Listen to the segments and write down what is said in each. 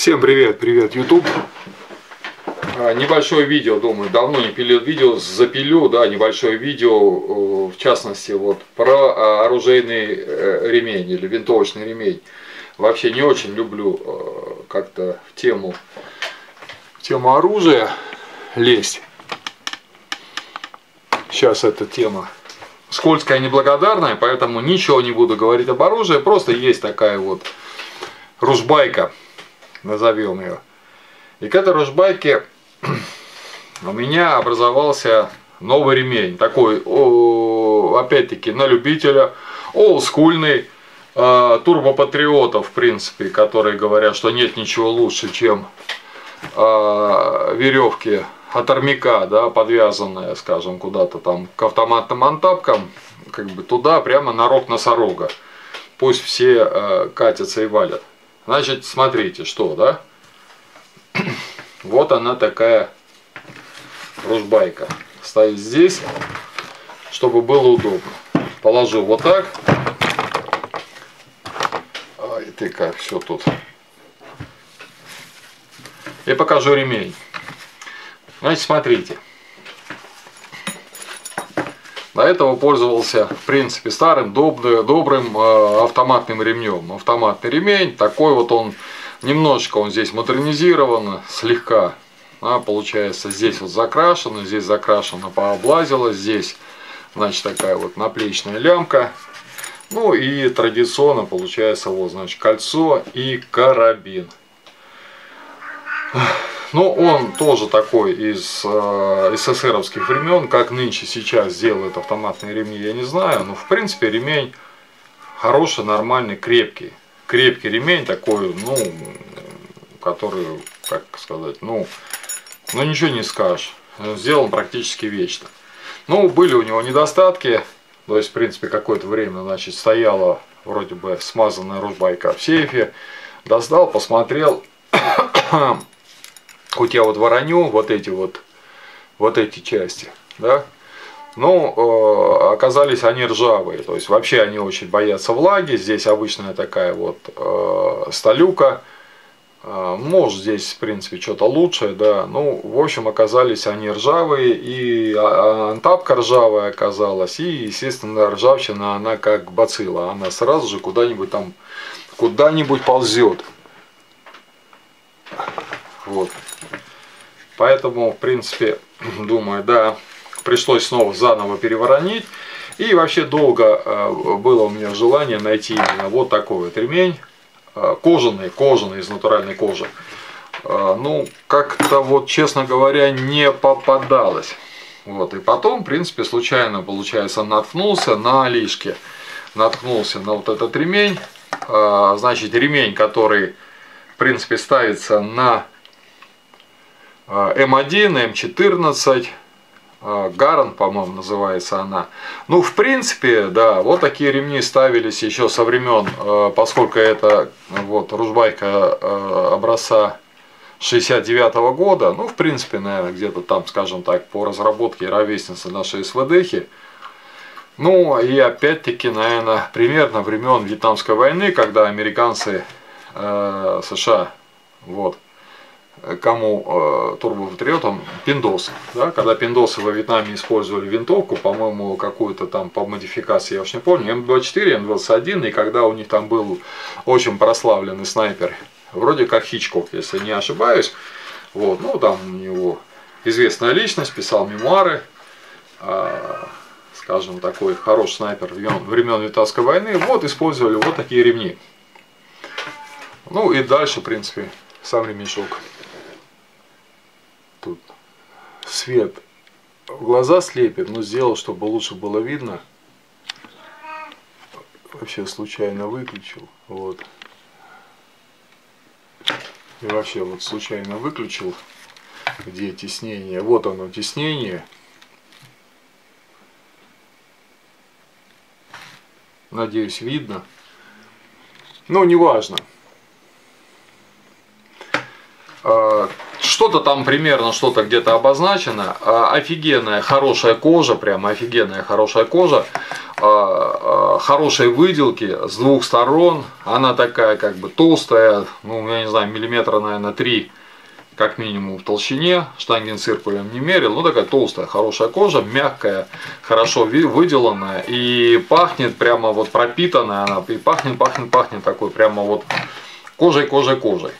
Всем привет, привет, YouTube. А, Небольшое видео, думаю, давно не пилил видео, запилю, да, небольшое видео, э, в частности, вот про а, оружейный э, ремень или винтовочный ремень. Вообще не очень люблю э, как-то в тему, в тему оружия лезть. Сейчас эта тема скользкая и неблагодарная, поэтому ничего не буду говорить об оружии, просто есть такая вот ружбайка, назовем ее. И к этой ружбайке у меня образовался новый ремень, такой, опять-таки, на любителя, олдскульный, э, турбопатриотов, в принципе, которые говорят, что нет ничего лучше, чем э, веревки от армяка, да, подвязанная, скажем, куда-то там к автоматным антапкам, как бы туда прямо на рог носорога. Пусть все э, катятся и валят. Значит, смотрите, что, да? Вот она такая ружбайка. Ставить здесь, чтобы было удобно. Положу вот так. Ай, ты как, все тут. И покажу ремень. Значит, смотрите. До этого пользовался, в принципе, старым, добрым, добрым э, автоматным ремнем. Автоматный ремень, такой вот он, немножечко он здесь модернизирован, слегка. А, получается, здесь вот закрашено, здесь закрашено, пооблазило, здесь, значит, такая вот наплечная лямка. Ну и традиционно получается вот, значит, кольцо и карабин. Ну, он тоже такой из э, СССРовских времен, как нынче сейчас делают автоматные ремни, я не знаю. Но, в принципе, ремень хороший, нормальный, крепкий. Крепкий ремень такой, ну, который, как сказать, ну, ну ничего не скажешь. Сделан практически вечно. Ну, были у него недостатки. То есть, в принципе, какое-то время, значит, стояла вроде бы смазанная ружбайка в сейфе. Достал, посмотрел хоть я вот вороню вот эти вот, вот эти части, да, но э, оказались они ржавые, то есть вообще они очень боятся влаги, здесь обычная такая вот э, сталюка, э, может здесь в принципе что-то лучшее, да, ну в общем оказались они ржавые. И а, антапка ржавая оказалась. И естественно ржавчина она как бацилла, она сразу же куда-нибудь там куда-нибудь ползет. Вот. Поэтому, в принципе, думаю, да, пришлось снова заново переворонить. И вообще долго э, было у меня желание найти именно вот такой вот ремень. Э, кожаный, кожаный, из натуральной кожи. Э, ну, как-то вот, честно говоря, не попадалось. Вот, и потом, в принципе, случайно, получается, наткнулся на лишке. Наткнулся на вот этот ремень. Значит, ремень, который, в принципе, ставится на М1, М14, Гаран, по-моему, называется она. Ну, в принципе, да, вот такие ремни ставились еще со времен, э, поскольку это вот ружбайка э, образца 69 -го года, ну, в принципе, наверное, где-то там, скажем так, по разработке ровесницы нашей СВДхи. Ну, и опять-таки, наверное, примерно времен Вьетнамской войны, когда американцы э, США, вот, кому э, турбопатриотам пиндосы. Да? Когда пиндосы во Вьетнаме использовали винтовку, по-моему, какую-то там по модификации, я уж не помню, М24, М21, и когда у них там был очень прославленный снайпер, вроде как Хичкок, если не ошибаюсь, вот, ну там у него известная личность, писал мемуары, э, скажем, такой хороший снайпер времен, Вьетнамской войны, вот использовали вот такие ремни. Ну и дальше, в принципе, сам ремешок свет в глаза слепит, но сделал, чтобы лучше было видно. Вообще случайно выключил. Вот. И вообще вот случайно выключил, где теснение. Вот оно теснение. Надеюсь, видно. Но неважно. А, что-то там примерно, что-то где-то обозначено. А, офигенная, хорошая кожа, прям офигенная, хорошая кожа. э, хорошей выделки с двух сторон. Она такая как бы толстая, ну я не знаю, миллиметра, наверное, три как минимум в толщине, штангенциркулем не мерил, ну такая толстая, хорошая кожа, мягкая, хорошо выделанная и пахнет прямо вот пропитанная она, и пахнет, пахнет, пахнет такой прямо вот кожей, кожей, кожей.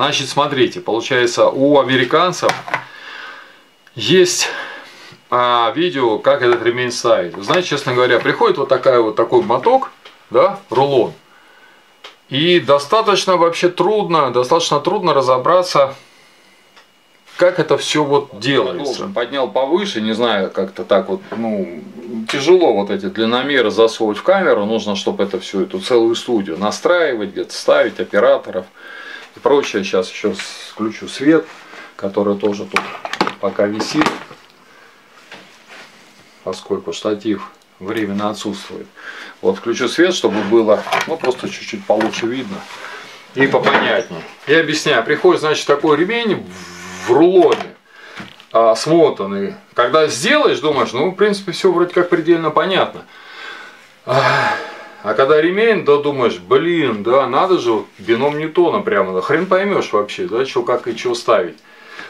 Значит, смотрите, получается у американцев есть а, видео, как этот ремень ставить. знаете, честно говоря, приходит вот такая вот такой моток, да, рулон, и достаточно вообще трудно, достаточно трудно разобраться, как это все вот делается. Поднял повыше, не знаю, как-то так вот, ну, тяжело вот эти длинномеры засовывать в камеру, нужно, чтобы это всю эту целую студию настраивать, где-то ставить операторов и прочее. Сейчас еще включу свет, который тоже тут пока висит, поскольку штатив временно отсутствует. Вот включу свет, чтобы было, ну, просто чуть-чуть получше видно и попонятнее. Я объясняю, приходит, значит, такой ремень в рулоне а, смотанный. Когда сделаешь, думаешь, ну, в принципе, все вроде как предельно понятно. А, когда ремень, да думаешь, блин, да, надо же, бином Ньютона прямо, да хрен поймешь вообще, да, что, как и что ставить.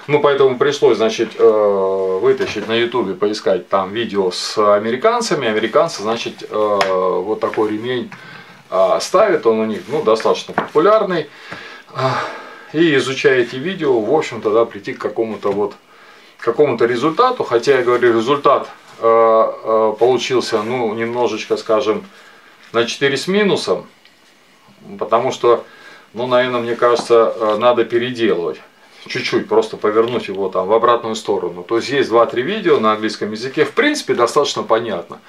Ну, поэтому пришлось, значит, э, вытащить на ютубе, поискать там видео с американцами. Американцы, значит, э, вот такой ремень э, ставят, он у них, ну, достаточно популярный и изучая эти видео, в общем-то, да, прийти к какому-то вот какому-то результату, хотя я говорю, результат получился, ну, немножечко, скажем, на 4 с минусом, потому что, ну, наверное, мне кажется, э, надо переделывать чуть-чуть, просто повернуть его там в обратную сторону. То есть есть 2-3 видео на английском языке, в принципе, достаточно понятно.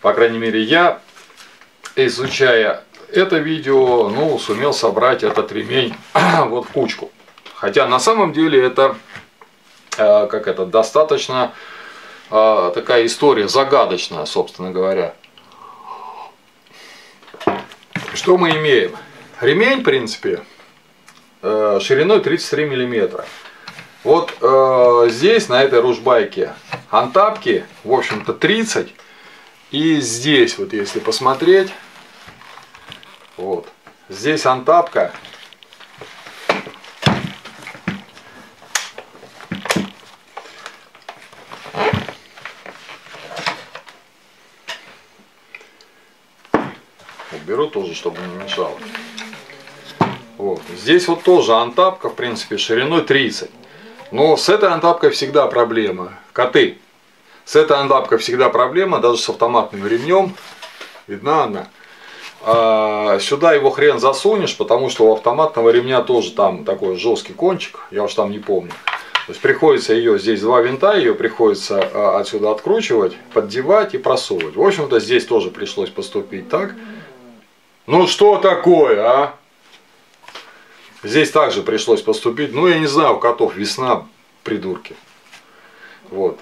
По крайней мере, я, изучая это видео, ну, сумел собрать этот ремень вот в кучку. Хотя на самом деле это, э, как это, достаточно э, такая история загадочная, собственно говоря. Что мы имеем? Ремень, в принципе, э, шириной 33 миллиметра. Вот э, здесь, на этой ружбайке, антапки, в общем-то, 30. И здесь, вот если посмотреть, вот. Здесь антапка. Уберу тоже, чтобы не мешало. Вот. Здесь вот тоже антапка, в принципе, шириной 30. Но с этой антапкой всегда проблема. Коты. С этой антапкой всегда проблема, даже с автоматным ремнем. Видна она. А, сюда его хрен засунешь, потому что у автоматного ремня тоже там такой жесткий кончик, я уж там не помню. То есть приходится ее, здесь два винта, ее приходится а, отсюда откручивать, поддевать и просовывать. В общем-то здесь тоже пришлось поступить так. Ну что такое, а? Здесь также пришлось поступить. Ну я не знаю, у котов весна, придурки. Вот.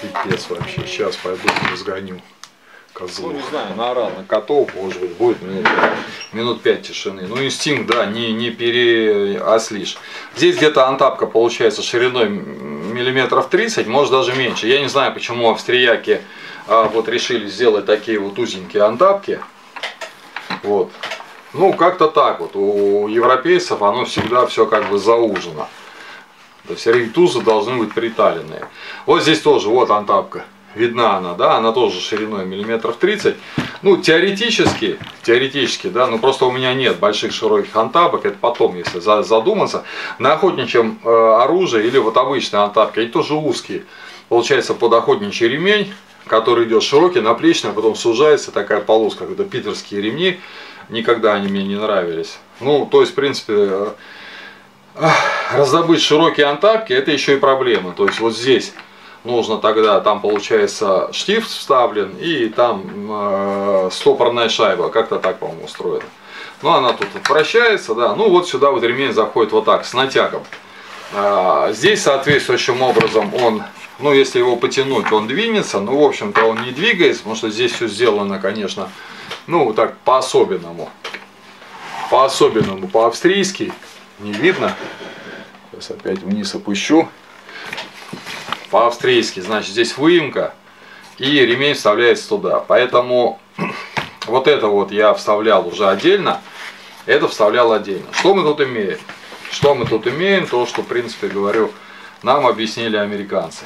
Пипец вообще. Сейчас пойду разгоню козлов. Ну, не знаю, наорал на котов, может быть, будет минут, минут 5 тишины. Ну, инстинкт, да, не, не переослишь. Здесь где-то антапка получается шириной миллиметров 30, может даже меньше. Я не знаю, почему австрияки а, вот решили сделать такие вот узенькие антапки. Вот. Ну, как-то так вот. У европейцев оно всегда все как бы заужено. То есть рейтузы должны быть приталенные. Вот здесь тоже, вот антапка видна она, да, она тоже шириной миллиметров 30. Ну, теоретически, теоретически, да, но просто у меня нет больших широких антабок, это потом, если задуматься. На охотничьем э, оружии или вот обычные антапки, они тоже узкие. Получается под охотничий ремень, который идет широкий, наплечный, а потом сужается такая полоска, это питерские ремни, никогда они мне не нравились. Ну, то есть, в принципе, э, раздобыть широкие антапки, это еще и проблема. То есть, вот здесь нужно тогда, там получается штифт вставлен и там э, стопорная шайба, как-то так, по-моему, устроена. Ну, она тут вращается, да, ну вот сюда вот ремень заходит вот так, с натягом. А, здесь соответствующим образом он, ну если его потянуть, он двинется, но в общем-то он не двигается, потому что здесь все сделано, конечно, ну так по-особенному. По-особенному, по-австрийски, не видно. Сейчас опять вниз опущу по-австрийски, значит, здесь выемка и ремень вставляется туда. Поэтому вот это вот я вставлял уже отдельно, это вставлял отдельно. Что мы тут имеем? Что мы тут имеем? То, что, в принципе, говорю, нам объяснили американцы.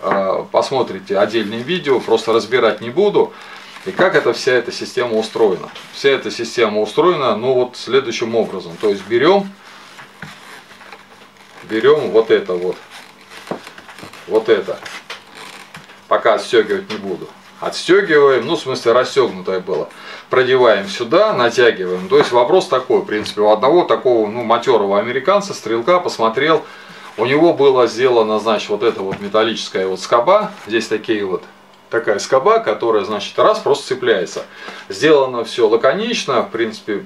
А, посмотрите отдельные видео, просто разбирать не буду. И как эта вся эта система устроена? Вся эта система устроена, ну вот следующим образом. То есть берем, берем вот это вот, вот это. Пока отстегивать не буду. Отстегиваем, ну в смысле расстегнутое было. Продеваем сюда, натягиваем. То есть вопрос такой, в принципе, у одного такого ну, матерого американца, стрелка, посмотрел, у него было сделано, значит, вот эта вот металлическая вот скоба. Здесь такие вот такая скоба, которая, значит, раз просто цепляется. Сделано все лаконично, в принципе,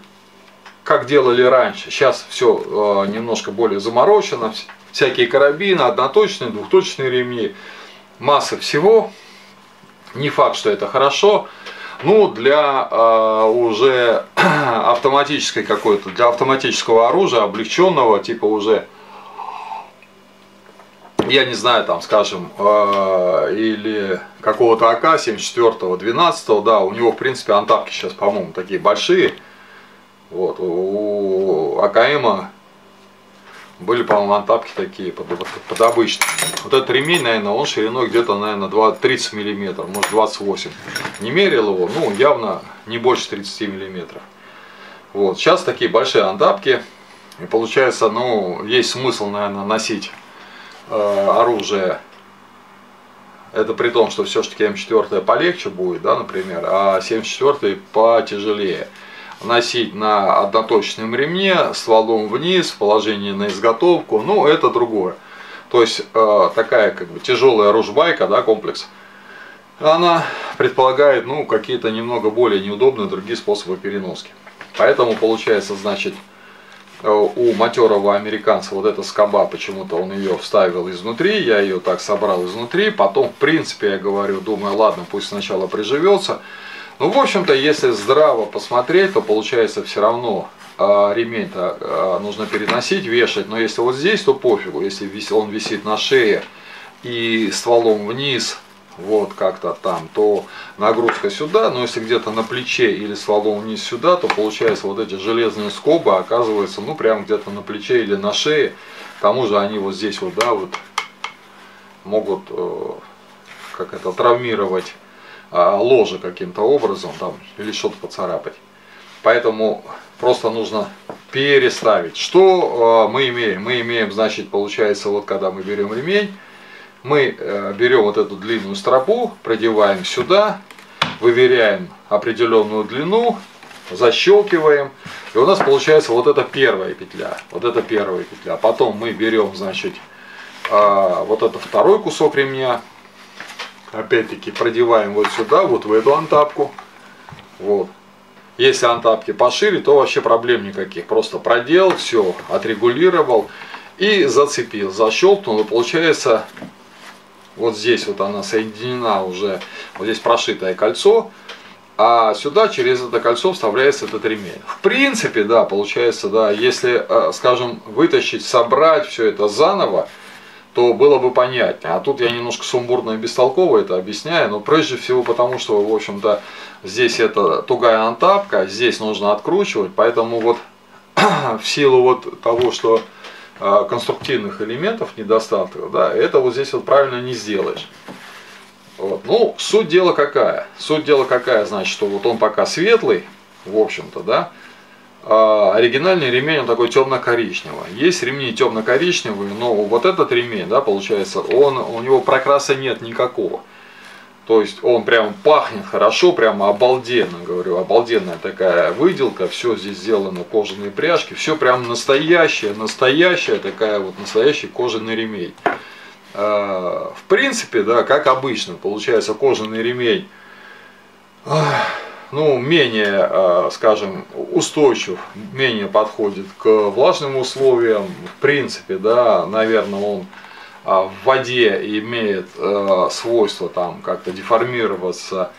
как делали раньше. Сейчас все э, немножко более заморочено. Всякие карабины, одноточные, двухточные ремни. Масса всего. Не факт, что это хорошо. Ну, для э, уже автоматической какой-то, для автоматического оружия, облегченного, типа уже я не знаю, там, скажем, э, или какого-то АК 74-го, 12 да, у него, в принципе, антапки сейчас, по-моему, такие большие. Вот, у АКМа были, по-моему, антапки такие под, под обычные. Вот этот ремень, наверное, он шириной где-то, наверное, 20, 30 миллиметров, может 28. Не мерил его, ну, явно не больше 30 миллиметров. Вот, сейчас такие большие антапки. И получается, ну, есть смысл, наверное, носить Э, оружие, это при том, что все-таки М4 полегче будет, да, например, а 74 потяжелее. Носить на одноточном ремне, стволом вниз, положение на изготовку, ну, это другое. То есть, э, такая как бы тяжелая ружбайка, да, комплекс, она предполагает, ну, какие-то немного более неудобные другие способы переноски. Поэтому получается, значит, Э, у матерого американца вот эта скоба, почему-то он ее вставил изнутри, я ее так собрал изнутри, потом, в принципе, я говорю, думаю, ладно, пусть сначала приживется. Ну, в общем-то, если здраво посмотреть, то получается все равно э, ремень-то э, нужно переносить, вешать, но если вот здесь, то пофигу, если он висит на шее и стволом вниз, вот как-то там, то нагрузка сюда, но если где-то на плече или стволом вниз сюда, то получается вот эти железные скобы оказываются, ну, прямо где-то на плече или на шее. К тому же они вот здесь вот, да, вот могут, э, как это, травмировать ложе каким-то образом там или что-то поцарапать. Поэтому просто нужно переставить. Что э, мы имеем? Мы имеем, значит, получается, вот когда мы берем ремень, мы э, берем вот эту длинную стропу, продеваем сюда, выверяем определенную длину, защелкиваем, и у нас получается вот эта первая петля, вот эта первая петля. Потом мы берем, значит, а, вот этот второй кусок ремня, опять-таки продеваем вот сюда, вот в эту антапку, вот. Если антапки пошире, то вообще проблем никаких. Просто продел, все, отрегулировал и зацепил, защелкнул, и получается вот здесь вот она соединена уже, вот здесь прошитое кольцо, а сюда через это кольцо вставляется этот ремень. В принципе, да, получается, да, если, э, скажем, вытащить, собрать все это заново, то было бы понятнее. А тут я немножко сумбурно и бестолково это объясняю, но прежде всего потому, что, в общем-то, здесь это тугая антапка, здесь нужно откручивать, поэтому вот в силу вот того, что а, конструктивных элементов, недостатков, да, это вот здесь вот правильно не сделаешь. Вот. Ну, суть дела какая? Суть дела какая, значит, что вот он пока светлый, в общем-то, да, оригинальный ремень он такой темно-коричневый. Есть ремни темно-коричневые, но вот этот ремень, да, получается, он, у него прокраса нет никакого. То есть он прям пахнет хорошо, прямо обалденно, говорю, обалденная такая выделка, все здесь сделано, кожаные пряжки, все прям настоящее, настоящая такая вот настоящий кожаный ремень. А, в принципе, да, как обычно, получается кожаный ремень, ну, менее, а, скажем, устойчив, менее подходит к влажным условиям, в принципе, да, наверное, он а, в воде имеет э, свойство там как-то деформироваться,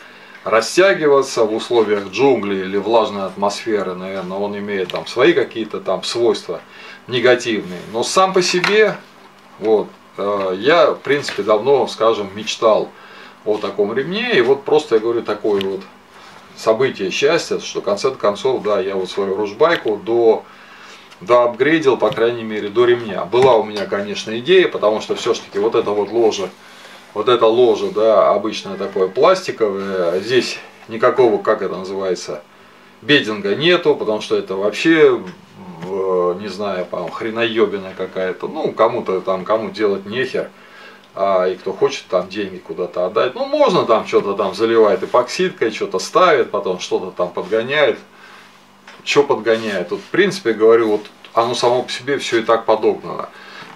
растягиваться в условиях джунглей или влажной атмосферы, наверное, он имеет там свои какие-то там свойства негативные. Но сам по себе, вот, э, я, в принципе, давно, скажем, мечтал о таком ремне. И вот просто я говорю такое вот событие счастья, что в конце концов, да, я вот свою ружбайку до да, апгрейдил, по крайней мере, до ремня. Была у меня, конечно, идея, потому что все-таки вот это вот ложе, вот это ложе, да, обычное такое пластиковое, здесь никакого, как это называется, бединга нету, потому что это вообще, не знаю, по хреноебина какая-то, ну, кому-то там, кому делать нехер, а, и кто хочет там деньги куда-то отдать, ну, можно там что-то там заливает эпоксидкой, что-то ставит, потом что-то там подгоняет, что подгоняет. Вот, в принципе, говорю, вот оно само по себе все и так подогнано.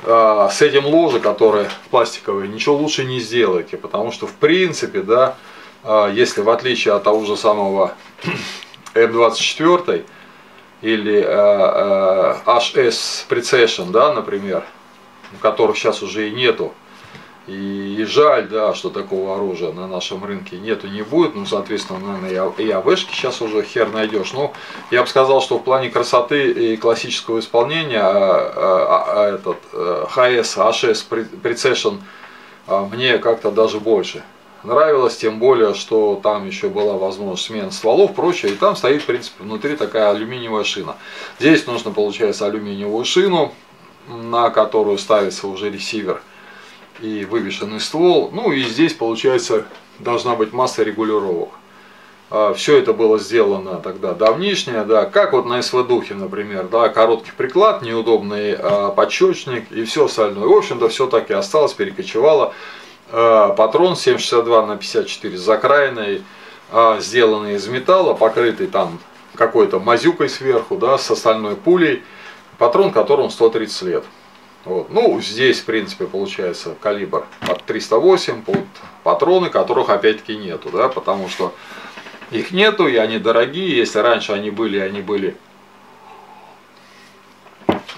А, с этим ложе, которое пластиковое, ничего лучше не сделаете, потому что, в принципе, да, а, если в отличие от того же самого М24 или HS Precision, да, например, которых сейчас уже и нету, и, жаль, да, что такого оружия на нашем рынке нету, не будет. Ну, соответственно, наверное, и АВшки сейчас уже хер найдешь. Но я бы сказал, что в плане красоты и классического исполнения а, а, а, этот HS, HS Precision мне как-то даже больше нравилось, тем более, что там еще была возможность смены стволов, прочее, и там стоит, в принципе, внутри такая алюминиевая шина. Здесь нужно, получается, алюминиевую шину, на которую ставится уже ресивер – и вывешенный ствол. Ну и здесь получается должна быть масса регулировок. А, Все это было сделано тогда давнишнее, да, как вот на СВ-духе, например, да, короткий приклад, неудобный а, подщечник и все остальное. В общем-то, все так и осталось, перекочевало. А, патрон 7,62 на 54 с закраиной, сделанный из металла, покрытый там какой-то мазюкой сверху, да, с остальной пулей. Патрон которому 130 лет. Вот. Ну, здесь, в принципе, получается калибр под 308, под патроны, которых опять-таки нету, да, потому что их нету, и они дорогие. Если раньше они были, они были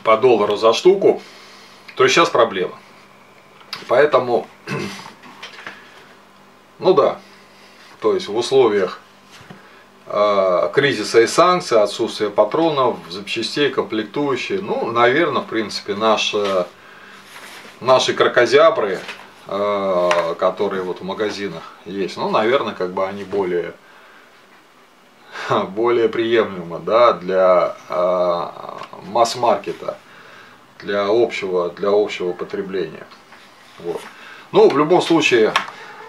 по доллару за штуку, то сейчас проблема. Поэтому, ну да, то есть в условиях кризиса и санкций, отсутствие патронов, запчастей, комплектующие. Ну, наверное, в принципе, наши, наши крокозябры, э, которые вот в магазинах есть, ну, наверное, как бы они более, более приемлемы, да, для э, масс-маркета, для общего, для общего потребления. Вот. Ну, в любом случае,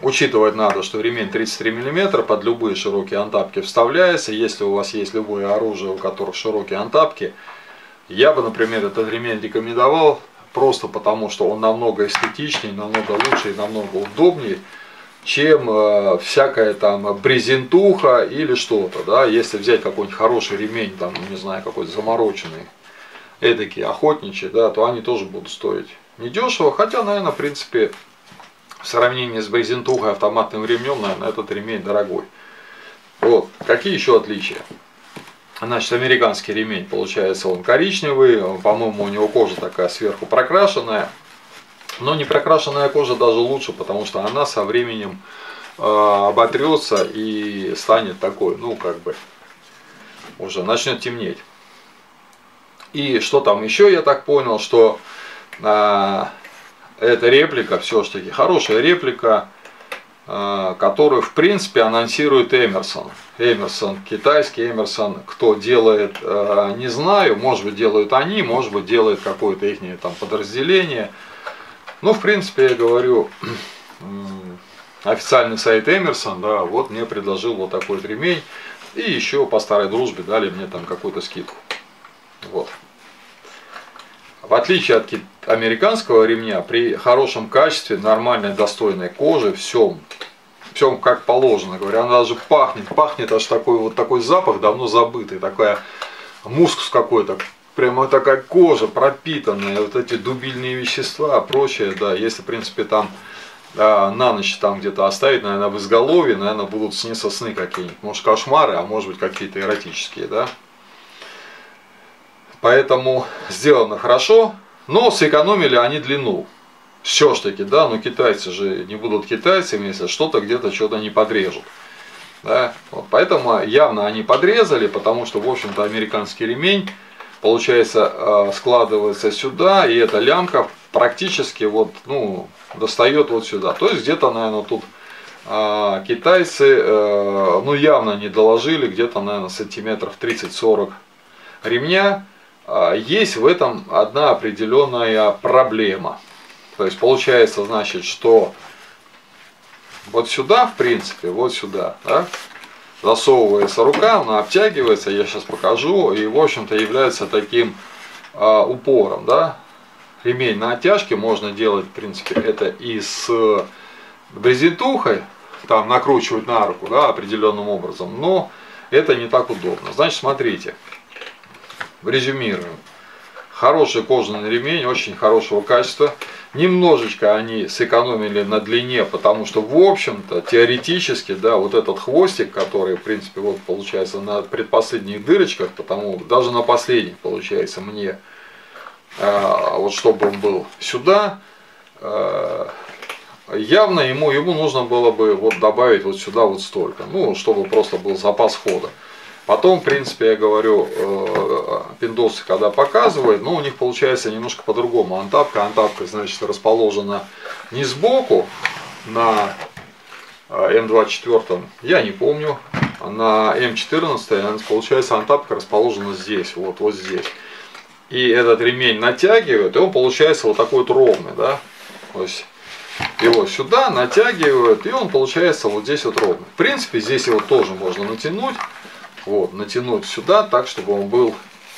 Учитывать надо, что ремень 33 мм под любые широкие антапки вставляется. Если у вас есть любое оружие, у которых широкие антапки, я бы, например, этот ремень рекомендовал просто потому, что он намного эстетичнее, намного лучше и намного удобнее, чем э, всякая там брезентуха или что-то. Да? Если взять какой-нибудь хороший ремень, там, не знаю, какой-то замороченный, эдакий, охотничий, да, то они тоже будут стоить недешево, хотя, наверное, в принципе, в сравнении с брезентухой автоматным ремнем, наверное, этот ремень дорогой. Вот. Какие еще отличия? Значит, американский ремень, получается, он коричневый, по-моему, у него кожа такая сверху прокрашенная. Но не прокрашенная кожа даже лучше, потому что она со временем э, оботрется и станет такой, ну, как бы, уже начнет темнеть. И что там еще, я так понял, что э, это реплика, все-таки хорошая реплика, э, которую в принципе анонсирует Эмерсон. Эмерсон, китайский Эмерсон, кто делает, э, не знаю, может быть делают они, может быть делает какое-то их там подразделение. Ну, в принципе, я говорю, официальный сайт Эмерсон, да, вот мне предложил вот такой вот ремень. И еще по старой дружбе дали мне там какую-то скидку. Вот. В отличие от американского ремня, при хорошем качестве, нормальной, достойной кожи, всем, всем как положено, говоря, она даже пахнет, пахнет аж такой вот такой запах давно забытый, такая мускус какой-то, прямо такая кожа пропитанная, вот эти дубильные вещества, прочее, да, если, в принципе, там а, на ночь там где-то оставить, наверное, в изголовье, наверное, будут сниться сны какие-нибудь, может, кошмары, а может быть, какие-то эротические, да, Поэтому сделано хорошо, но сэкономили они длину. Все ж таки, да, но китайцы же не будут китайцами, если что-то где-то что-то не подрежут. Да? Вот, поэтому явно они подрезали, потому что, в общем-то, американский ремень, получается, э, складывается сюда, и эта лямка практически вот, ну, достает вот сюда. То есть где-то, наверное, тут а китайцы, э, ну, явно не доложили, где-то, наверное, сантиметров 30-40 ремня. А есть в этом одна определенная проблема. То есть получается, значит, что вот сюда, в принципе, вот сюда, да, засовывается рука, она обтягивается, я сейчас покажу, и, в общем-то, является таким э, упором, да. Ремень на оттяжке можно делать, в принципе, это и с брезентухой, там накручивать на руку, да, определенным образом, но это не так удобно. Значит, смотрите, резюмируем. Хороший кожаный ремень, очень хорошего качества. Немножечко они сэкономили на длине, потому что, в общем-то, теоретически, да, вот этот хвостик, который, в принципе, вот получается на предпоследних дырочках, потому даже на последних, получается, мне, э, вот чтобы он был сюда, э, явно ему, ему нужно было бы вот добавить вот сюда вот столько, ну, чтобы просто был запас хода. Потом, в принципе, я говорю, э, пиндосы, когда показывают, ну, у них получается немножко по-другому. Антапка, антапка, значит, расположена не сбоку на э, М24, я не помню, а на М14, получается, антапка расположена здесь, вот, вот здесь. И этот ремень натягивает, и он получается вот такой вот ровный, да, то есть его сюда натягивают, и он получается вот здесь вот ровный. В принципе, здесь его тоже можно натянуть, вот, натянуть сюда так, чтобы он был,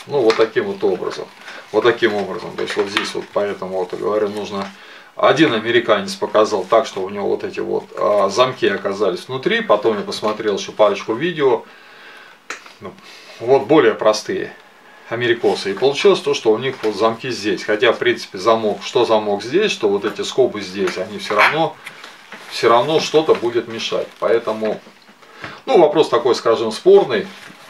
ну, вот таким вот образом. Вот таким образом. То есть вот здесь вот, поэтому вот, говорю, нужно... Один американец показал так, что у него вот эти вот а, замки оказались внутри. Потом я посмотрел еще парочку видео. Ну, вот более простые америкосы. И получилось то, что у них вот замки здесь. Хотя, в принципе, замок, что замок здесь, что вот эти скобы здесь, они все равно, все равно что-то будет мешать. Поэтому ну, вопрос такой, скажем, спорный.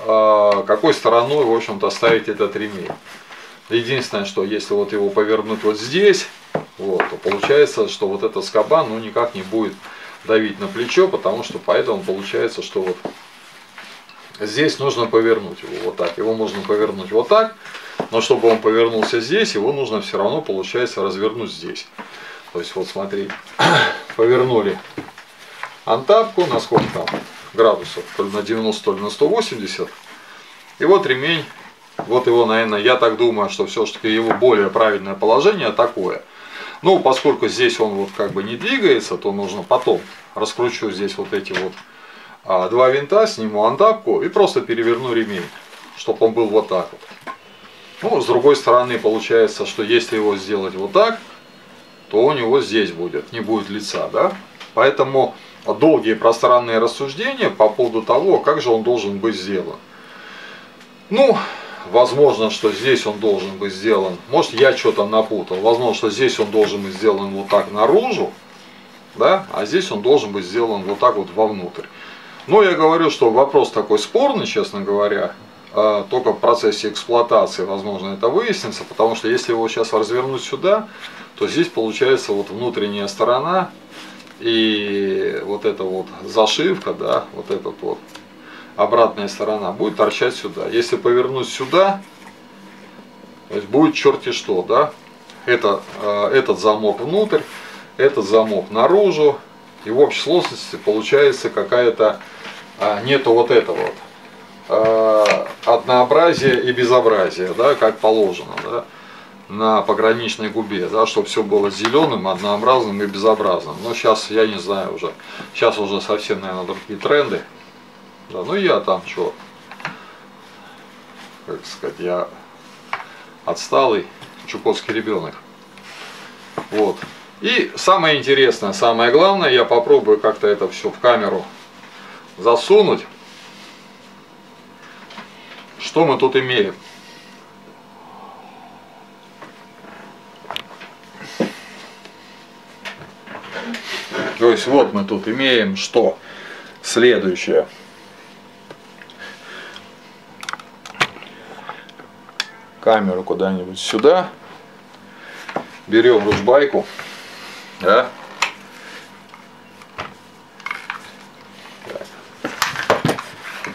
А, какой стороной, в общем-то, ставить этот ремень? Единственное, что если вот его повернуть вот здесь, вот, то получается, что вот эта скоба, ну, никак не будет давить на плечо, потому что поэтому получается, что вот здесь нужно повернуть его вот так. Его можно повернуть вот так, но чтобы он повернулся здесь, его нужно все равно, получается, развернуть здесь. То есть, вот смотри, повернули антапку, насколько там, градусов, то ли на 90, то ли на 180. И вот ремень, вот его, наверное, я так думаю, что все-таки его более правильное положение такое. Ну, поскольку здесь он вот как бы не двигается, то нужно потом раскручу здесь вот эти вот а, два винта, сниму антапку и просто переверну ремень, чтобы он был вот так вот. Ну, с другой стороны, получается, что если его сделать вот так, то у него здесь будет, не будет лица, да? Поэтому долгие пространные рассуждения по поводу того, как же он должен быть сделан. Ну, возможно, что здесь он должен быть сделан, может я что-то напутал, возможно, что здесь он должен быть сделан вот так наружу, да, а здесь он должен быть сделан вот так вот вовнутрь. Но я говорю, что вопрос такой спорный, честно говоря, а, только в процессе эксплуатации, возможно, это выяснится, потому что если его сейчас развернуть сюда, то здесь получается вот внутренняя сторона и вот эта вот зашивка, да, вот этот вот обратная сторона будет торчать сюда. Если повернуть сюда, то есть будет черти что, да, это, э, этот замок внутрь, этот замок наружу, и в общей сложности получается какая-то, э, нету вот этого вот, э, однообразия и безобразия, да, как положено, да на пограничной губе, да, чтобы все было зеленым, однообразным и безобразным. Но сейчас, я не знаю уже, сейчас уже совсем, наверное, другие тренды. Да, ну я там что, как сказать, я отсталый чукотский ребенок. Вот. И самое интересное, самое главное, я попробую как-то это все в камеру засунуть. Что мы тут имеем? То есть вот мы тут имеем что? Следующее. Камеру куда-нибудь сюда. Берем ружбайку. Да?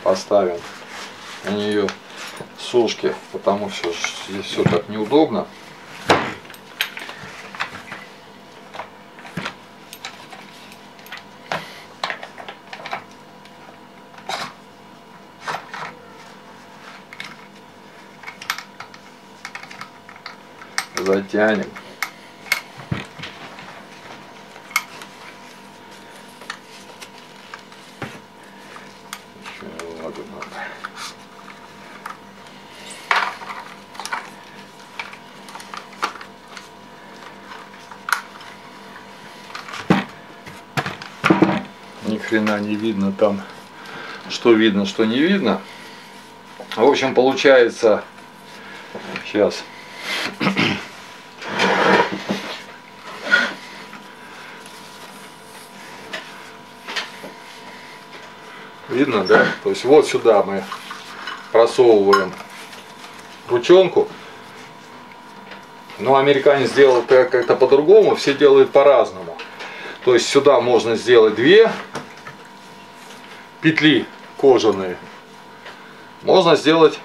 Поставим на нее сушки, потому что здесь все так неудобно. Затянем. Ни хрена не видно там, что видно, что не видно. В общем, получается, сейчас. Видно, да? То есть вот сюда мы просовываем ручонку. Но американец сделал как-то по-другому, все делают по-разному. То есть сюда можно сделать две петли кожаные. Можно сделать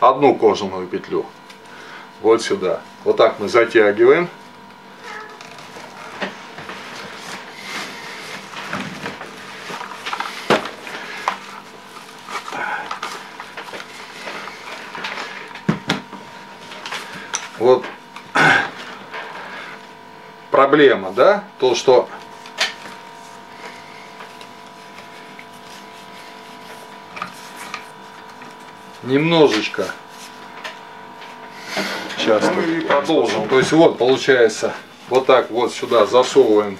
одну кожаную петлю. Вот сюда. Вот так мы затягиваем. Вот проблема, да, то, что немножечко. Сейчас ну, и продолжим. То есть вот получается, вот так вот сюда засовываем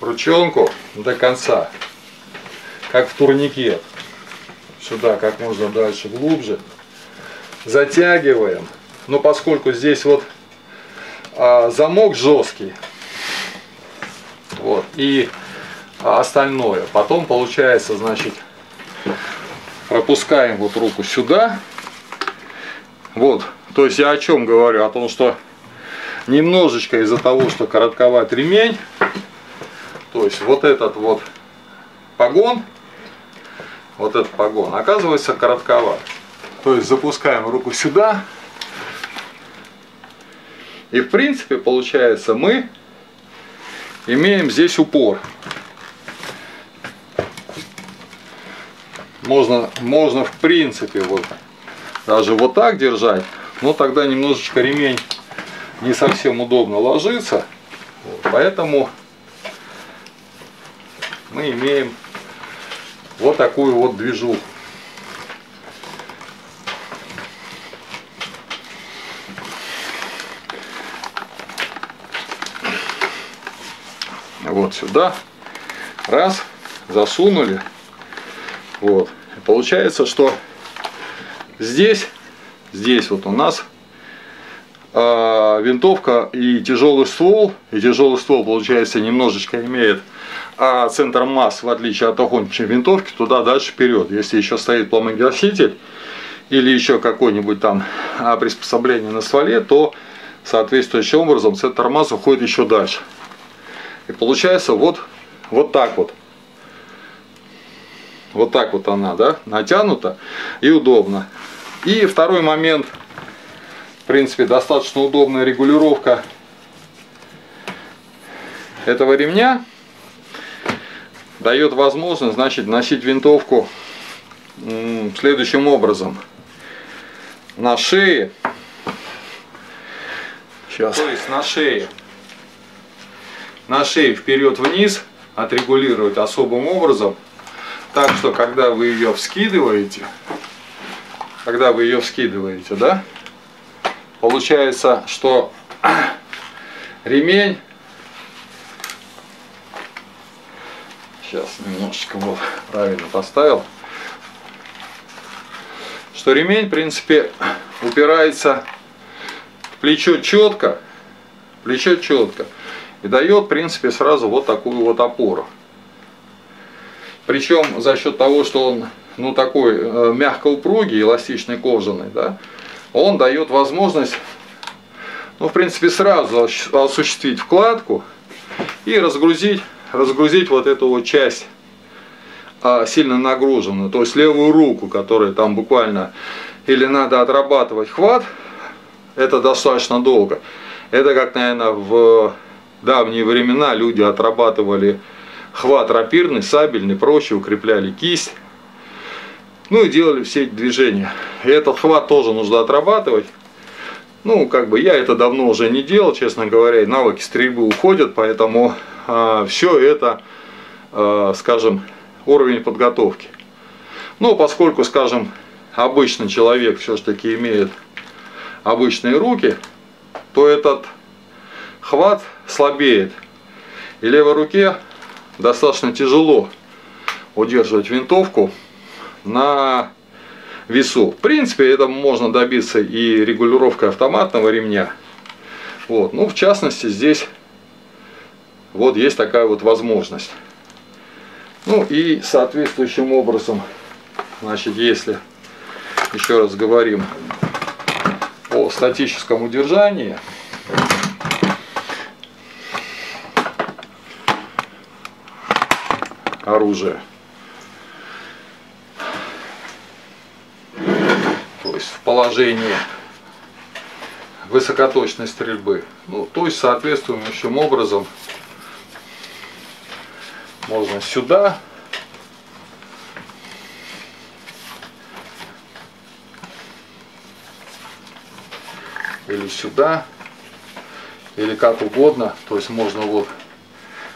ручонку до конца, как в турнике. Сюда как можно дальше, глубже. Затягиваем. Но поскольку здесь вот а, замок жесткий, и остальное, потом получается, значит, пропускаем вот руку сюда. Вот, то есть я о чем говорю? О том, что немножечко из-за того, что коротковат ремень, то есть вот этот вот погон, вот этот погон, оказывается коротковат. То есть запускаем руку сюда. И в принципе получается мы имеем здесь упор. можно, можно в принципе вот даже вот так держать, но тогда немножечко ремень не совсем удобно ложится. Поэтому мы имеем вот такую вот движуху. Вот сюда. Раз, засунули. Вот. Получается, что здесь, здесь вот у нас э, винтовка и тяжелый ствол, и тяжелый ствол, получается, немножечко имеет а центр масс, в отличие от охотничьей винтовки, туда дальше вперед. Если еще стоит пламогаситель или еще какое-нибудь там а, приспособление на стволе, то соответствующим образом центр масс уходит еще дальше. И получается вот, вот так вот. Вот так вот она, да, натянута и удобно. И второй момент, в принципе, достаточно удобная регулировка этого ремня дает возможность, значит, носить винтовку следующим образом. На шее, сейчас, то есть на шее, на шее вперед-вниз отрегулировать особым образом – так что, когда вы ее вскидываете, когда вы ее вскидываете, да, получается, что ремень, сейчас немножечко вот правильно поставил, что ремень, в принципе, упирается в плечо четко, плечо четко, и дает, в принципе, сразу вот такую вот опору. Причем за счет того, что он ну, такой э, мягко упругий, эластичный кожаный, да, он дает возможность, ну, в принципе, сразу осуществить вкладку и разгрузить, разгрузить вот эту вот часть а, сильно нагруженную, то есть левую руку, которая там буквально или надо отрабатывать хват, это достаточно долго. Это как, наверное, в давние времена люди отрабатывали хват рапирный, сабельный, проще, укрепляли кисть. Ну и делали все эти движения. И этот хват тоже нужно отрабатывать. Ну, как бы я это давно уже не делал, честно говоря, и навыки стрельбы уходят, поэтому э, все это, э, скажем, уровень подготовки. Но поскольку, скажем, обычный человек все-таки имеет обычные руки, то этот хват слабеет. И левой руке достаточно тяжело удерживать винтовку на весу. В принципе, это можно добиться и регулировкой автоматного ремня. Вот. Ну, в частности, здесь вот есть такая вот возможность. Ну и соответствующим образом, значит, если еще раз говорим о статическом удержании, оружия. То есть в положении высокоточной стрельбы. Ну, то есть соответствующим образом можно сюда или сюда или как угодно то есть можно вот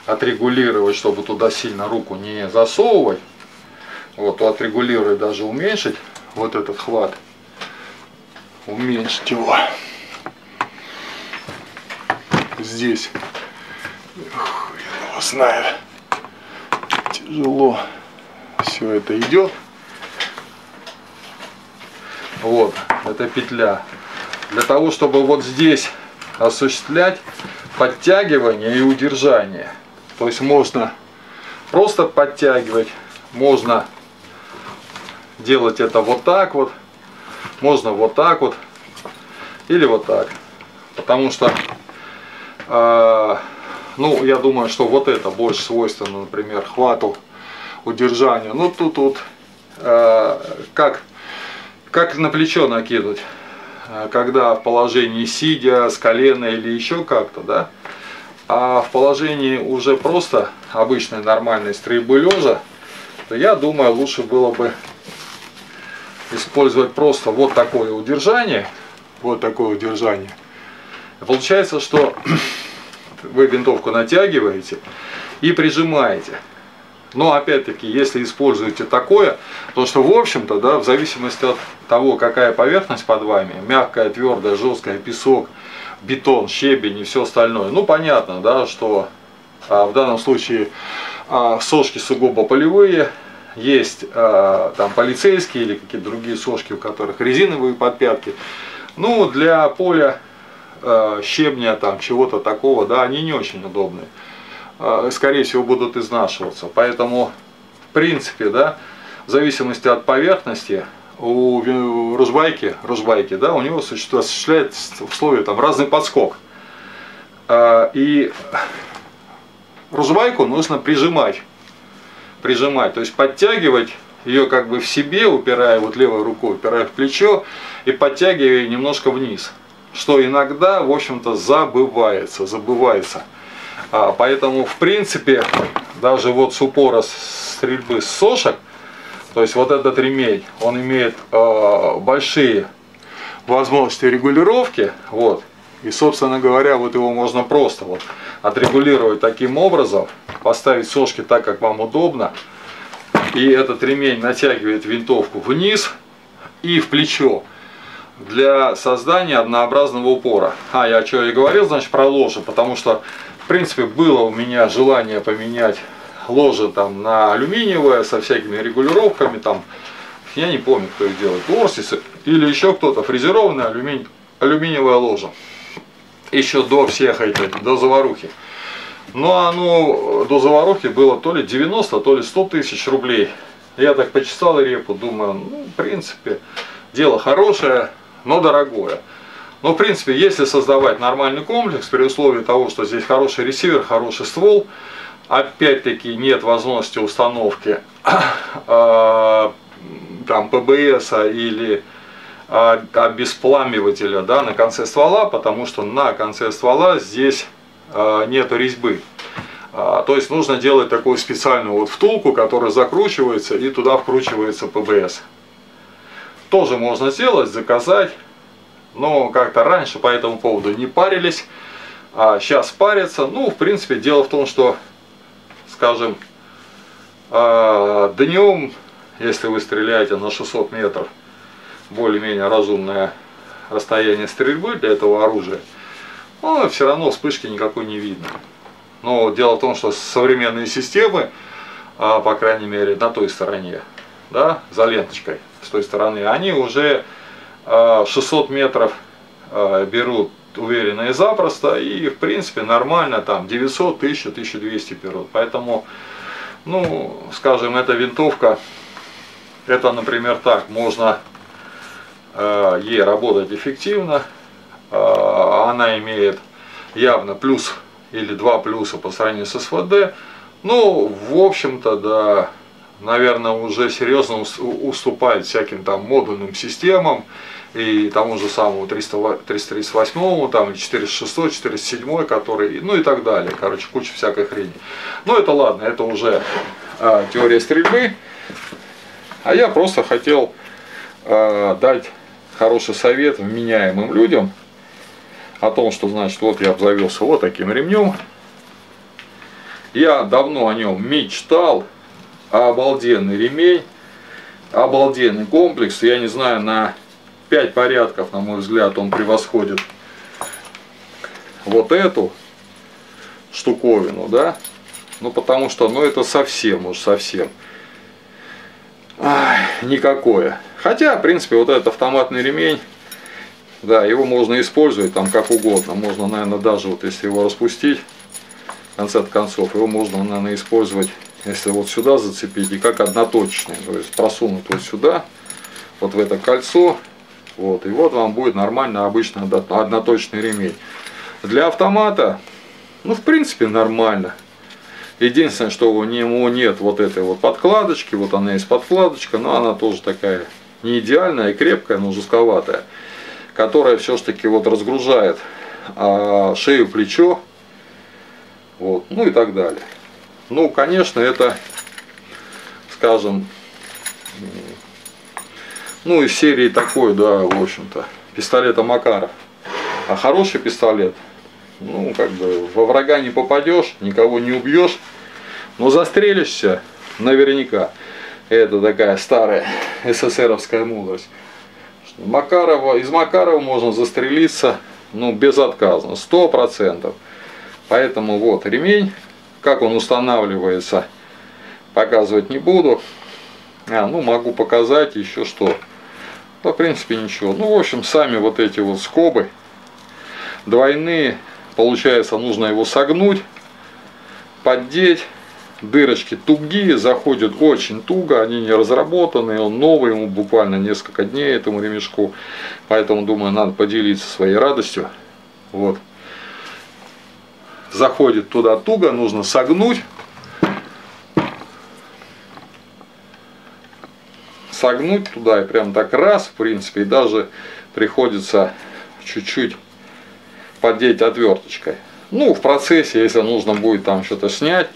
отрегулировать чтобы туда сильно руку не засовывать вот отрегулировать даже уменьшить вот этот хват уменьшить его здесь его знает тяжело все это идет. Вот, это петля. Для того, чтобы вот здесь осуществлять подтягивание и удержание. То есть можно просто подтягивать, можно делать это вот так вот, можно вот так вот или вот так. Потому что э, ну, я думаю, что вот это больше свойственно, например, хвату удержанию. Ну, тут вот э, как, как на плечо накинуть, э, когда в положении сидя, с колена или еще как-то, да. А в положении уже просто обычной нормальной стрельбы лежа, то я думаю, лучше было бы использовать просто вот такое удержание. Вот такое удержание. Получается, что вы винтовку натягиваете и прижимаете. Но опять-таки, если используете такое, то что в общем-то, да, в зависимости от того, какая поверхность под вами, мягкая, твердая, жесткая, песок, бетон, щебень и все остальное, ну понятно, да, что а, в данном случае а, сошки сугубо полевые, есть а, там полицейские или какие-то другие сошки, у которых резиновые подпятки. Ну, для поля Э, щебня, там чего-то такого, да, они не очень удобные. Э, скорее всего, будут изнашиваться. Поэтому, в принципе, да, в зависимости от поверхности, у ружбайки, ружбайки, да, у него осуществляет условия там разный подскок. Э, и ружбайку нужно прижимать. Прижимать, то есть подтягивать ее как бы в себе, упирая вот левой рукой, упирая в плечо и подтягивая немножко вниз что иногда, в общем-то, забывается, забывается. А, поэтому, в принципе, даже вот с упора стрельбы с сошек, то есть вот этот ремень, он имеет э, большие возможности регулировки, вот, и, собственно говоря, вот его можно просто вот отрегулировать таким образом, поставить сошки так, как вам удобно, и этот ремень натягивает винтовку вниз и в плечо для создания однообразного упора. А, я что и говорил, значит, про ложе, потому что, в принципе, было у меня желание поменять ложе там на алюминиевое со всякими регулировками, там, я не помню, кто их делает, Орсис или еще кто-то, фрезерованное алюмини... алюминиевое ложе. Еще до всех этих, до заварухи. Но оно до заварухи было то ли 90, то ли 100 тысяч рублей. Я так почесал репу, думаю, ну, в принципе, дело хорошее, но дорогое. Но в принципе, если создавать нормальный комплекс, при условии того, что здесь хороший ресивер, хороший ствол, опять-таки нет возможности установки э, там ПБС или э, обеспламивателя да, на конце ствола, потому что на конце ствола здесь э, нету резьбы. А, то есть нужно делать такую специальную вот втулку, которая закручивается и туда вкручивается ПБС тоже можно сделать, заказать. Но как-то раньше по этому поводу не парились, а сейчас парятся. Ну, в принципе, дело в том, что, скажем, а, днем, если вы стреляете на 600 метров, более-менее разумное расстояние стрельбы для этого оружия, но все равно вспышки никакой не видно. Но дело в том, что современные системы, а, по крайней мере на той стороне, да, за ленточкой с той стороны, они уже 600 а, метров берут уверенно и запросто, и в принципе нормально там 900, 1000, 1200 берут. Поэтому, ну, скажем, эта винтовка, это, например, так, можно э, ей работать эффективно, э, она имеет явно плюс или два плюса по сравнению с СВД, ну, в общем-то, да, наверное, уже серьезно уступает всяким там модульным системам и тому же самому 300, 338, там, 406, 407, который, ну и так далее. Короче, куча всякой хрени. Ну это ладно, это уже а, теория стрельбы. А я просто хотел а, дать хороший совет вменяемым людям о том, что значит, вот я обзавелся вот таким ремнем. Я давно о нем мечтал, обалденный ремень, обалденный комплекс. Я не знаю, на 5 порядков, на мой взгляд, он превосходит вот эту штуковину, да? Ну, потому что, ну, это совсем уж совсем Ай, никакое. Хотя, в принципе, вот этот автоматный ремень, да, его можно использовать там как угодно. Можно, наверное, даже вот если его распустить, в конце концов, его можно, наверное, использовать если вот сюда зацепить и как одноточный, то есть просунуть вот сюда, вот в это кольцо, вот, и вот вам будет нормально обычно одноточный ремень. Для автомата, ну, в принципе, нормально. Единственное, что у него нет вот этой вот подкладочки, вот она есть подкладочка, но она тоже такая не идеальная и крепкая, но жестковатая, которая все-таки вот разгружает а, шею, плечо, вот, ну и так далее. Ну, конечно, это, скажем, ну, из серии такой, да, в общем-то, пистолета Макаров. А хороший пистолет, ну, как бы, во врага не попадешь, никого не убьешь, но застрелишься наверняка. Это такая старая СССРовская мудрость. Макарова, из Макарова можно застрелиться, ну, безотказно, сто процентов. Поэтому вот ремень как он устанавливается, показывать не буду. А, ну, могу показать еще что. Да, в принципе, ничего. Ну, в общем, сами вот эти вот скобы двойные. Получается, нужно его согнуть, поддеть. Дырочки тугие, заходят очень туго, они не разработанные, он новый, ему буквально несколько дней этому ремешку. Поэтому, думаю, надо поделиться своей радостью. Вот заходит туда туго, нужно согнуть. Согнуть туда и прям так раз, в принципе, и даже приходится чуть-чуть поддеть отверточкой. Ну, в процессе, если нужно будет там что-то снять,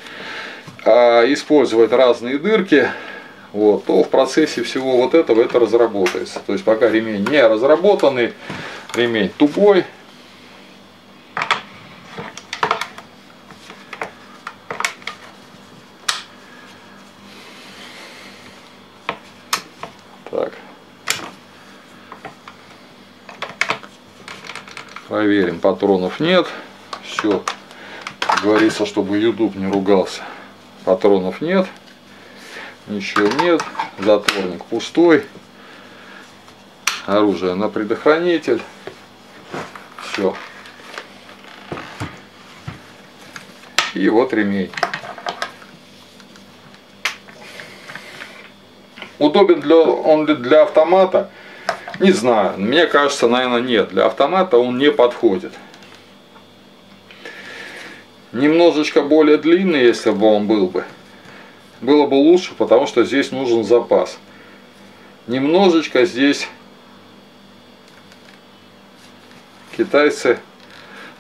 а, использовать разные дырки, вот, то в процессе всего вот этого это разработается. То есть пока ремень не разработанный, ремень тупой, Проверим, патронов нет. Все, говорится, чтобы YouTube не ругался. Патронов нет. Ничего нет. Затворник пустой. Оружие на предохранитель. Все. И вот ремень. Удобен для, он для автомата. Не знаю, мне кажется, наверное, нет. Для автомата он не подходит. Немножечко более длинный, если бы он был бы. Было бы лучше, потому что здесь нужен запас. Немножечко здесь китайцы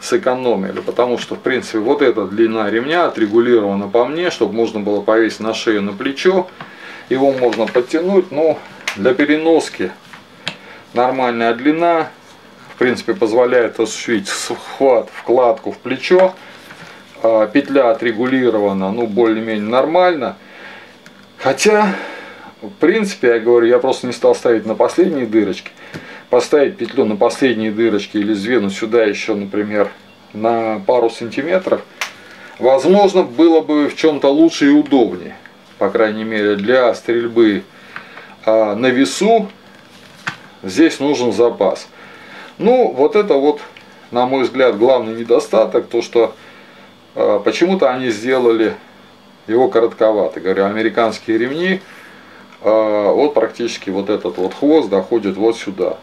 сэкономили, потому что, в принципе, вот эта длина ремня отрегулирована по мне, чтобы можно было повесить на шею, на плечо. Его можно подтянуть, но для переноски нормальная длина, в принципе, позволяет осуществить схват, вкладку в плечо. А, петля отрегулирована, ну, более-менее нормально. Хотя, в принципе, я говорю, я просто не стал ставить на последние дырочки. Поставить петлю на последние дырочки или звену сюда еще, например, на пару сантиметров, возможно, было бы в чем-то лучше и удобнее. По крайней мере, для стрельбы а на весу здесь нужен запас. Ну, вот это вот, на мой взгляд, главный недостаток, то что э, почему-то они сделали его коротковато. Говорю, американские ремни, э, вот практически вот этот вот хвост доходит вот сюда.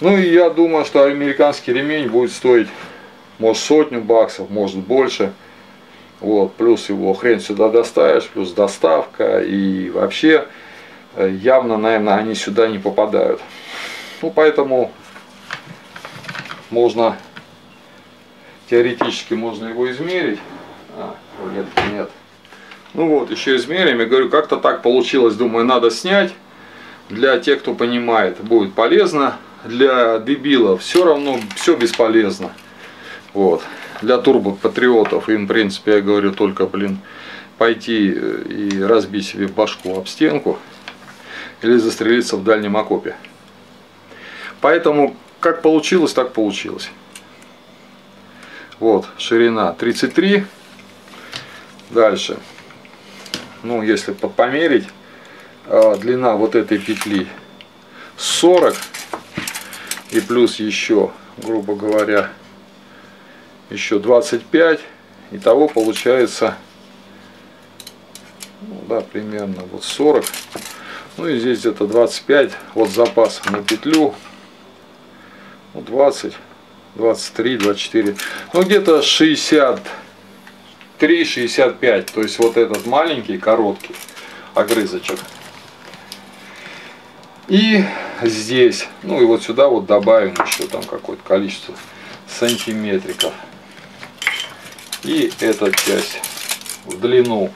Ну и я думаю, что американский ремень будет стоить, может, сотню баксов, может, больше. Вот, плюс его хрен сюда доставишь, плюс доставка и вообще э, явно, наверное, они сюда не попадают. Ну, поэтому можно, теоретически можно его измерить. А, нет, нет. Ну вот, еще измерим. Я говорю, как-то так получилось, думаю, надо снять. Для тех, кто понимает, будет полезно. Для дебилов все равно все бесполезно. Вот. Для турбо-патриотов им, в принципе, я говорю, только, блин, пойти э, и разбить себе башку об стенку или застрелиться в дальнем окопе. Поэтому как получилось, так получилось. Вот, ширина 33. Дальше. Ну, если померить, а, длина вот этой петли 40. И плюс еще, грубо говоря, еще 25. Итого получается, ну, да, примерно вот 40. Ну и здесь где-то 25. Вот запас на петлю 20, 23, 24, ну где-то 63, 65, то есть вот этот маленький, короткий огрызочек. И здесь, ну и вот сюда вот добавим еще там какое-то количество сантиметриков. И эта часть в длину.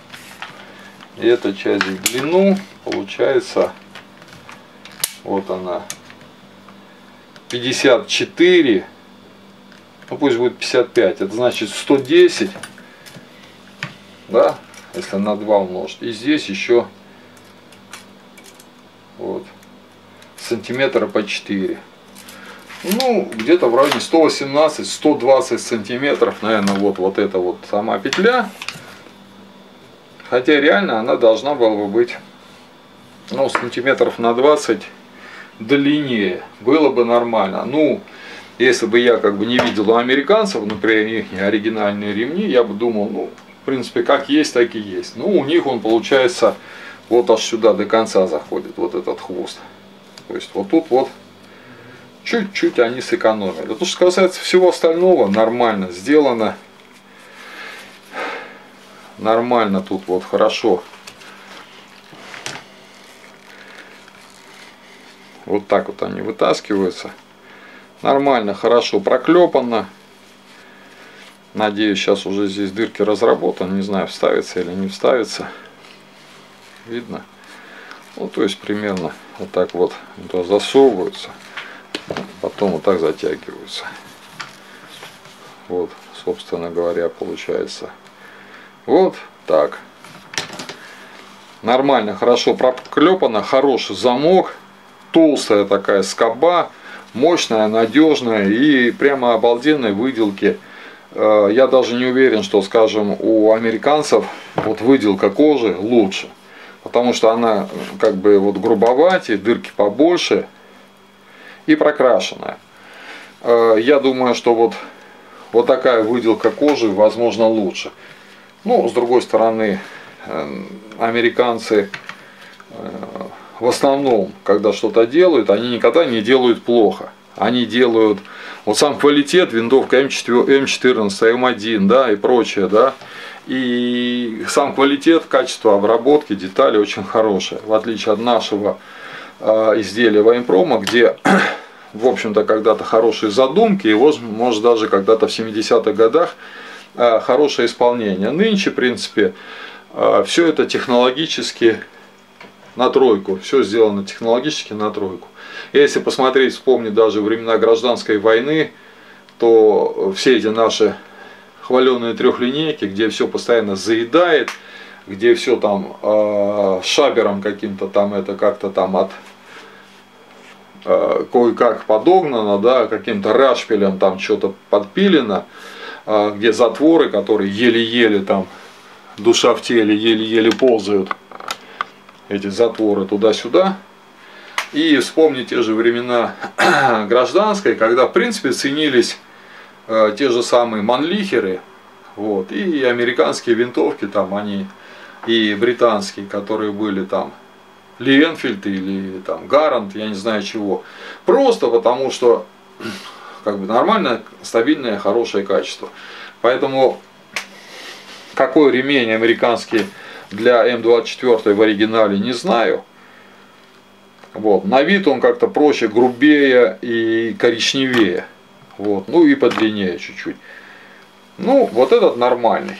И эта часть в длину получается вот она 54, ну пусть будет 55, это значит 110, да, если на 2 умножить. И здесь еще вот сантиметра по 4. Ну, где-то в районе 118-120 сантиметров, наверное, вот, вот эта вот сама петля. Хотя реально она должна была бы быть, ну, сантиметров на 20 длиннее, было бы нормально. Ну, если бы я как бы не видел у американцев, например, их оригинальные ремни, я бы думал, ну, в принципе, как есть, так и есть. Ну, у них он получается вот аж сюда до конца заходит, вот этот хвост. То есть вот тут вот чуть-чуть они сэкономили. То, что касается всего остального, нормально сделано. Нормально тут вот хорошо Вот так вот они вытаскиваются. Нормально, хорошо проклепано. Надеюсь, сейчас уже здесь дырки разработаны. Не знаю, вставится или не вставится. Видно? Ну, то есть примерно вот так вот туда засовываются. Потом вот так затягиваются. Вот, собственно говоря, получается. Вот так. Нормально, хорошо проклепано, хороший замок толстая такая скоба, мощная, надежная и прямо обалденной выделки. Э, я даже не уверен, что, скажем, у американцев вот выделка кожи лучше. Потому что она как бы вот грубоватее, дырки побольше и прокрашенная. Э, я думаю, что вот, вот такая выделка кожи, возможно, лучше. Ну, с другой стороны, э, американцы в основном, когда что-то делают, они никогда не делают плохо. Они делают вот сам квалитет, винтовка М4, М14, М1, да, и прочее, да, и сам квалитет, качество обработки, детали очень хорошие, в отличие от нашего э, изделия военпрома, где, в общем-то, когда-то хорошие задумки, и, может, даже когда-то в 70-х годах э, хорошее исполнение. Нынче, в принципе, э, все это технологически на тройку. Все сделано технологически на тройку. Если посмотреть, вспомнить даже времена гражданской войны, то все эти наши хваленые трехлинейки, где все постоянно заедает, где все там э, шабером каким-то там это как-то там от э, кое-как подогнано, да, каким-то рашпилем там что-то подпилено, э, где затворы, которые еле-еле там душа в теле еле-еле ползают, эти затворы туда-сюда. И вспомнить те же времена гражданской, когда в принципе ценились э, те же самые манлихеры, вот, и американские винтовки там они, и британские, которые были там, Ленфильд или там Гарант, я не знаю чего. Просто потому что как бы нормальное, стабильное, хорошее качество. Поэтому какой ремень американский для М24 в оригинале не знаю. Вот. На вид он как-то проще, грубее и коричневее. Вот. Ну и подлиннее чуть-чуть. Ну, вот этот нормальный.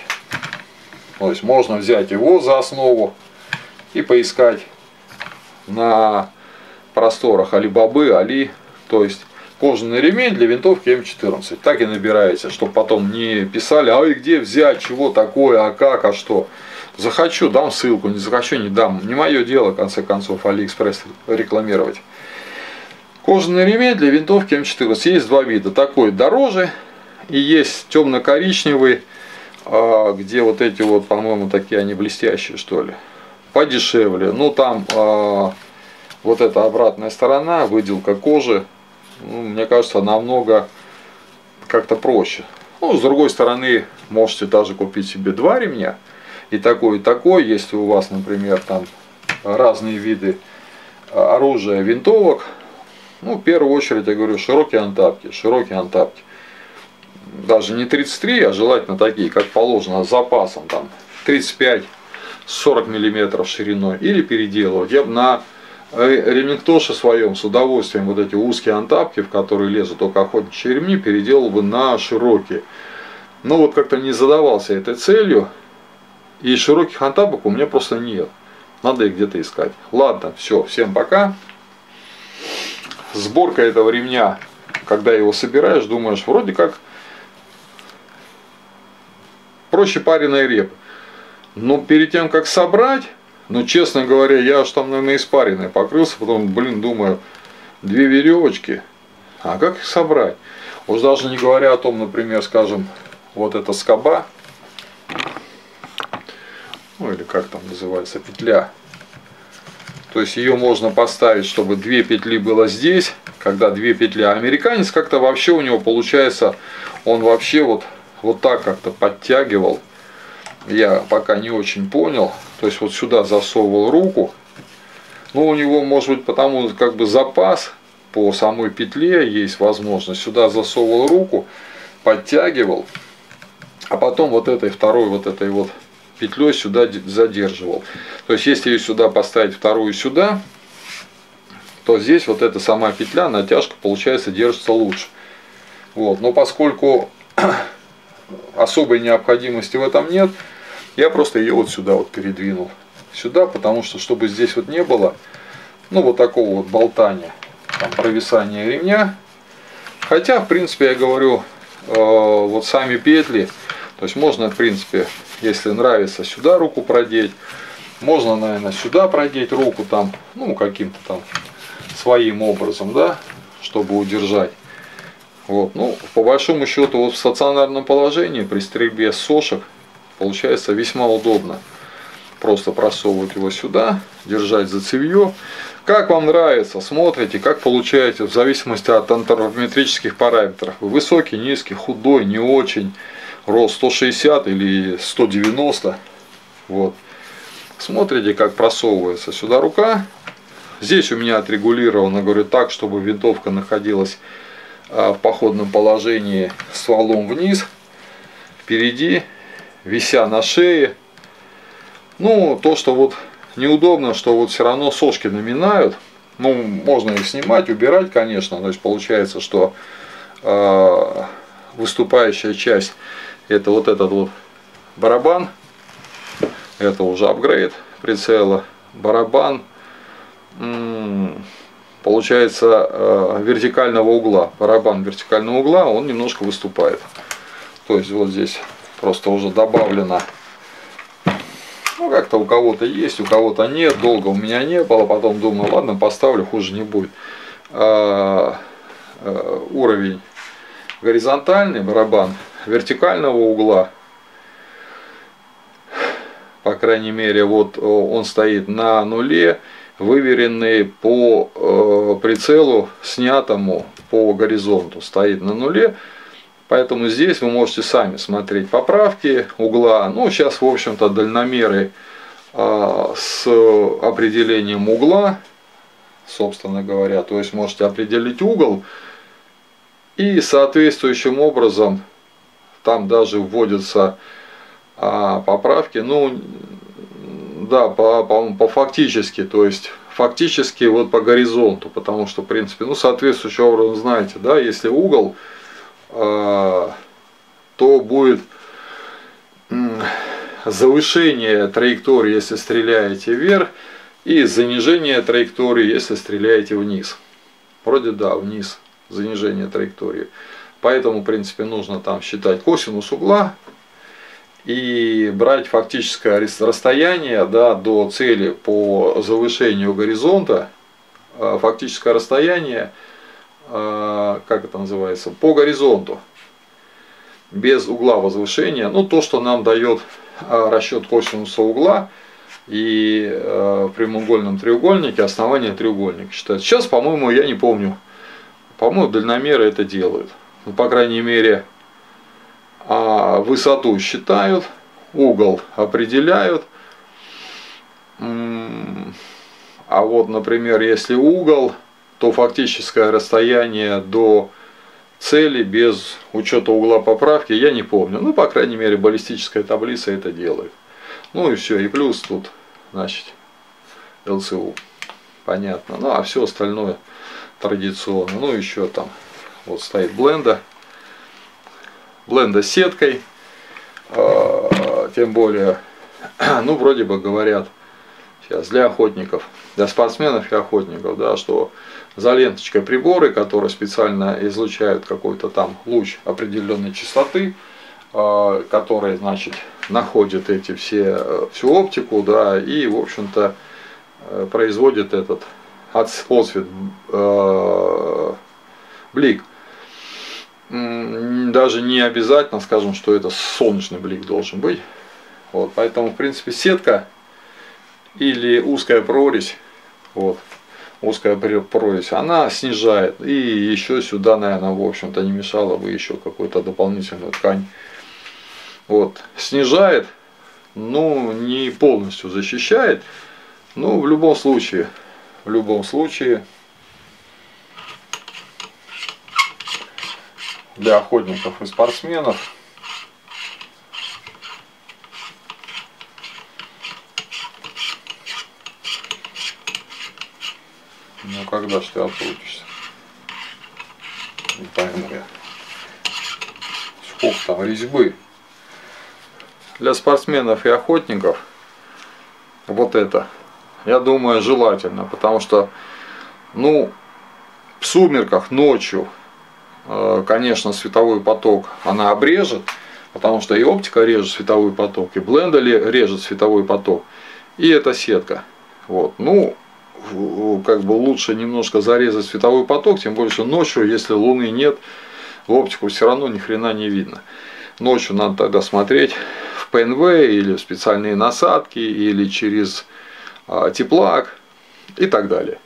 То есть можно взять его за основу и поискать на просторах Алибабы, Али. То есть кожаный ремень для винтовки М14. Так и набираете, чтобы потом не писали, а и где взять, чего такое, а как, а что. Захочу, дам ссылку, не захочу, не дам. Не мое дело, в конце концов, Алиэкспресс рекламировать. Кожаный ремень для винтовки М14. Есть два вида. Такой дороже и есть темно-коричневый, а, где вот эти вот, по-моему, такие они блестящие, что ли. Подешевле. Ну там а, вот эта обратная сторона, выделка кожи, ну, мне кажется, намного как-то проще. Ну, с другой стороны, можете даже купить себе два ремня. И такой, и такой, если у вас, например, там разные виды а, оружия, винтовок. Ну, в первую очередь, я говорю, широкие антапки, широкие антапки. Даже не 33, а желательно такие, как положено, с запасом, там, 35-40 мм шириной. Или переделывать. Я бы на Ремингтоше своем с удовольствием вот эти узкие антапки, в которые лезут только охотничьи ремни, переделал бы на широкие. Но вот как-то не задавался этой целью. И широких антапок у меня просто нет. Надо их где-то искать. Ладно, все, всем пока. Сборка этого ремня, когда его собираешь, думаешь, вроде как проще пареной репы. Но перед тем, как собрать, но, честно говоря, я аж там, наверное, испаренный покрылся, потом, блин, думаю, две веревочки, а как их собрать? Уж даже не говоря о том, например, скажем, вот эта скоба, ну или как там называется, петля. То есть ее можно поставить, чтобы две петли было здесь, когда две петли. А американец как-то вообще у него получается, он вообще вот, вот так как-то подтягивал. Я пока не очень понял. То есть вот сюда засовывал руку. Ну, у него, может быть, потому как бы запас по самой петле есть возможность. Сюда засовывал руку, подтягивал, а потом вот этой второй вот этой вот петлей сюда задерживал. То есть, если ее сюда поставить вторую сюда, то здесь вот эта сама петля, натяжка, получается, держится лучше. Вот. Но поскольку особой необходимости в этом нет, я просто ее вот сюда вот передвинул. Сюда, потому что, чтобы здесь вот не было, ну, вот такого вот болтания, там, провисания ремня. Хотя, в принципе, я говорю, э, вот сами петли, то есть можно, в принципе, если нравится, сюда руку продеть. Можно, наверное, сюда продеть руку там, ну, каким-то там своим образом, да, чтобы удержать. Вот. Ну, по большому счету, вот в стационарном положении при стрельбе сошек Получается весьма удобно. Просто просовывать его сюда, держать за цевье. Как вам нравится, смотрите, как получаете, в зависимости от антропометрических параметров. Высокий, низкий, худой, не очень, рост 160 или 190. Вот. Смотрите, как просовывается сюда рука. Здесь у меня отрегулировано, говорю, так, чтобы винтовка находилась а, в походном положении стволом вниз. Впереди вися на шее. Ну, то, что вот неудобно, что вот все равно сошки наминают. Ну, можно их снимать, убирать, конечно. То есть получается, что э, выступающая часть это вот этот вот барабан. Это уже апгрейд прицела. Барабан, получается э, вертикального угла, барабан вертикального угла, он немножко выступает. То есть вот здесь просто уже добавлено, ну как-то у кого-то есть, у кого-то нет, долго у меня не было, потом думаю, ладно, поставлю, хуже не будет. А, а, уровень горизонтальный барабан вертикального угла, по крайней мере, вот он стоит на нуле, выверенный по э, прицелу, снятому по горизонту, стоит на нуле. Поэтому здесь вы можете сами смотреть поправки угла. Ну, сейчас, в общем-то, дальномеры э, с определением угла, собственно говоря, то есть можете определить угол и соответствующим образом там даже вводятся а, поправки, ну, да, по, по, по фактически, то есть фактически вот по горизонту, потому что, в принципе, ну, соответствующим образом, знаете, да, если угол, э, то будет завышение траектории, если стреляете вверх, и занижение траектории, если стреляете вниз. Вроде да, вниз, занижение траектории. Поэтому, в принципе, нужно там считать косинус угла, и брать фактическое расстояние да, до цели по завышению горизонта, а, фактическое расстояние, а, как это называется, по горизонту, без угла возвышения, ну то, что нам дает а, расчет косинуса угла и в прямоугольном треугольнике основание треугольника считается. Сейчас, по-моему, я не помню, по-моему, дальномеры это делают. Ну, по крайней мере, а высоту считают, угол определяют. А вот, например, если угол, то фактическое расстояние до цели без учета угла поправки я не помню. Ну, по крайней мере, баллистическая таблица это делает. Ну и все, и плюс тут, значит, ЛЦУ. Понятно. Ну, а все остальное традиционно. Ну, еще там вот стоит бленда бленда с сеткой, а, тем более, ну, вроде бы говорят, сейчас для охотников, для спортсменов и охотников, да, что за ленточкой приборы, которые специально излучают какой-то там луч определенной частоты, а, который, значит, находит эти все, всю оптику, да, и, в общем-то, э, производит этот отсвет, э, блик даже не обязательно, скажем, что это солнечный блик должен быть. Вот, поэтому, в принципе, сетка или узкая прорезь, вот, узкая прорезь, она снижает. И еще сюда, наверное, в общем-то, не мешало бы еще какую-то дополнительную ткань. Вот, снижает, ну, не полностью защищает, но в любом случае, в любом случае, для охотников и спортсменов. Ну когда ж ты открутишься? Не пойму я. Сколько там резьбы? Для спортсменов и охотников вот это, я думаю, желательно, потому что, ну, в сумерках, ночью, конечно, световой поток она обрежет, потому что и оптика режет световой поток, и блендер режет световой поток, и эта сетка. Вот. Ну, как бы лучше немножко зарезать световой поток, тем более, ночью, если луны нет, в оптику все равно ни хрена не видно. Ночью надо тогда смотреть в ПНВ или в специальные насадки, или через а, теплак и так далее.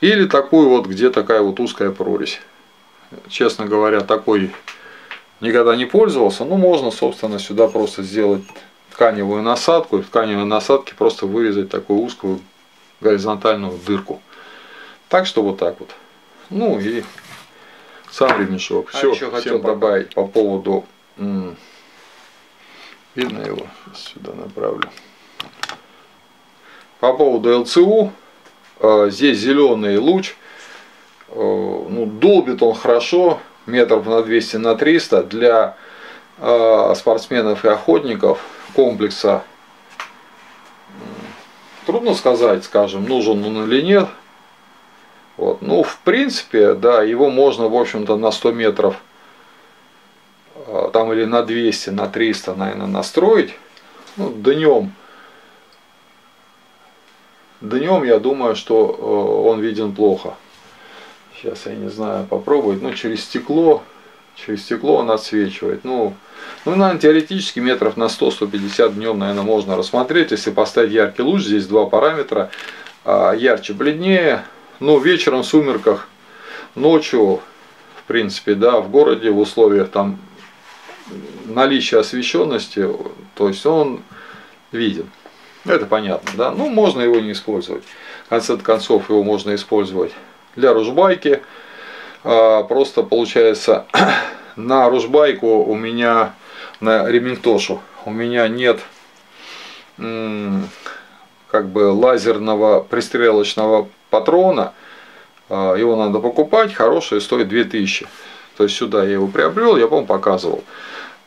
Или такую вот, где такая вот узкая прорезь честно говоря, такой никогда не пользовался. Ну, можно, собственно, сюда просто сделать тканевую насадку. И в тканевой насадке просто вырезать такую узкую горизонтальную дырку. Так что вот так вот. Ну и сам ремешок. Все, а еще хотел добавить по поводу... Видно его? Сюда направлю. По поводу ЛЦУ. Э, здесь зеленый луч ну, долбит он хорошо, метров на 200 на 300 для э, спортсменов и охотников комплекса трудно сказать, скажем, нужен он или нет. Вот. Ну, в принципе, да, его можно, в общем-то, на 100 метров, а, там или на 200, на 300, наверное, настроить. Ну, днем. Днем я думаю, что э, он виден плохо. Сейчас я не знаю, попробовать. Ну, через стекло, через стекло он отсвечивает. Ну, ну, наверное, теоретически метров на 100-150 днем, наверное, можно рассмотреть. Если поставить яркий луч, здесь два параметра. А, ярче, бледнее, ну, вечером в сумерках, ночью, в принципе, да, в городе, в условиях там наличия освещенности, то есть он виден. Это понятно, да. Ну, можно его не использовать. В конце концов, его можно использовать для ружбайки. А, просто получается, на ружбайку у меня, на ремингтошу, у меня нет как бы лазерного пристрелочного патрона, а, его надо покупать, хороший, стоит 2000. То есть сюда я его приобрел, я, по-моему, показывал.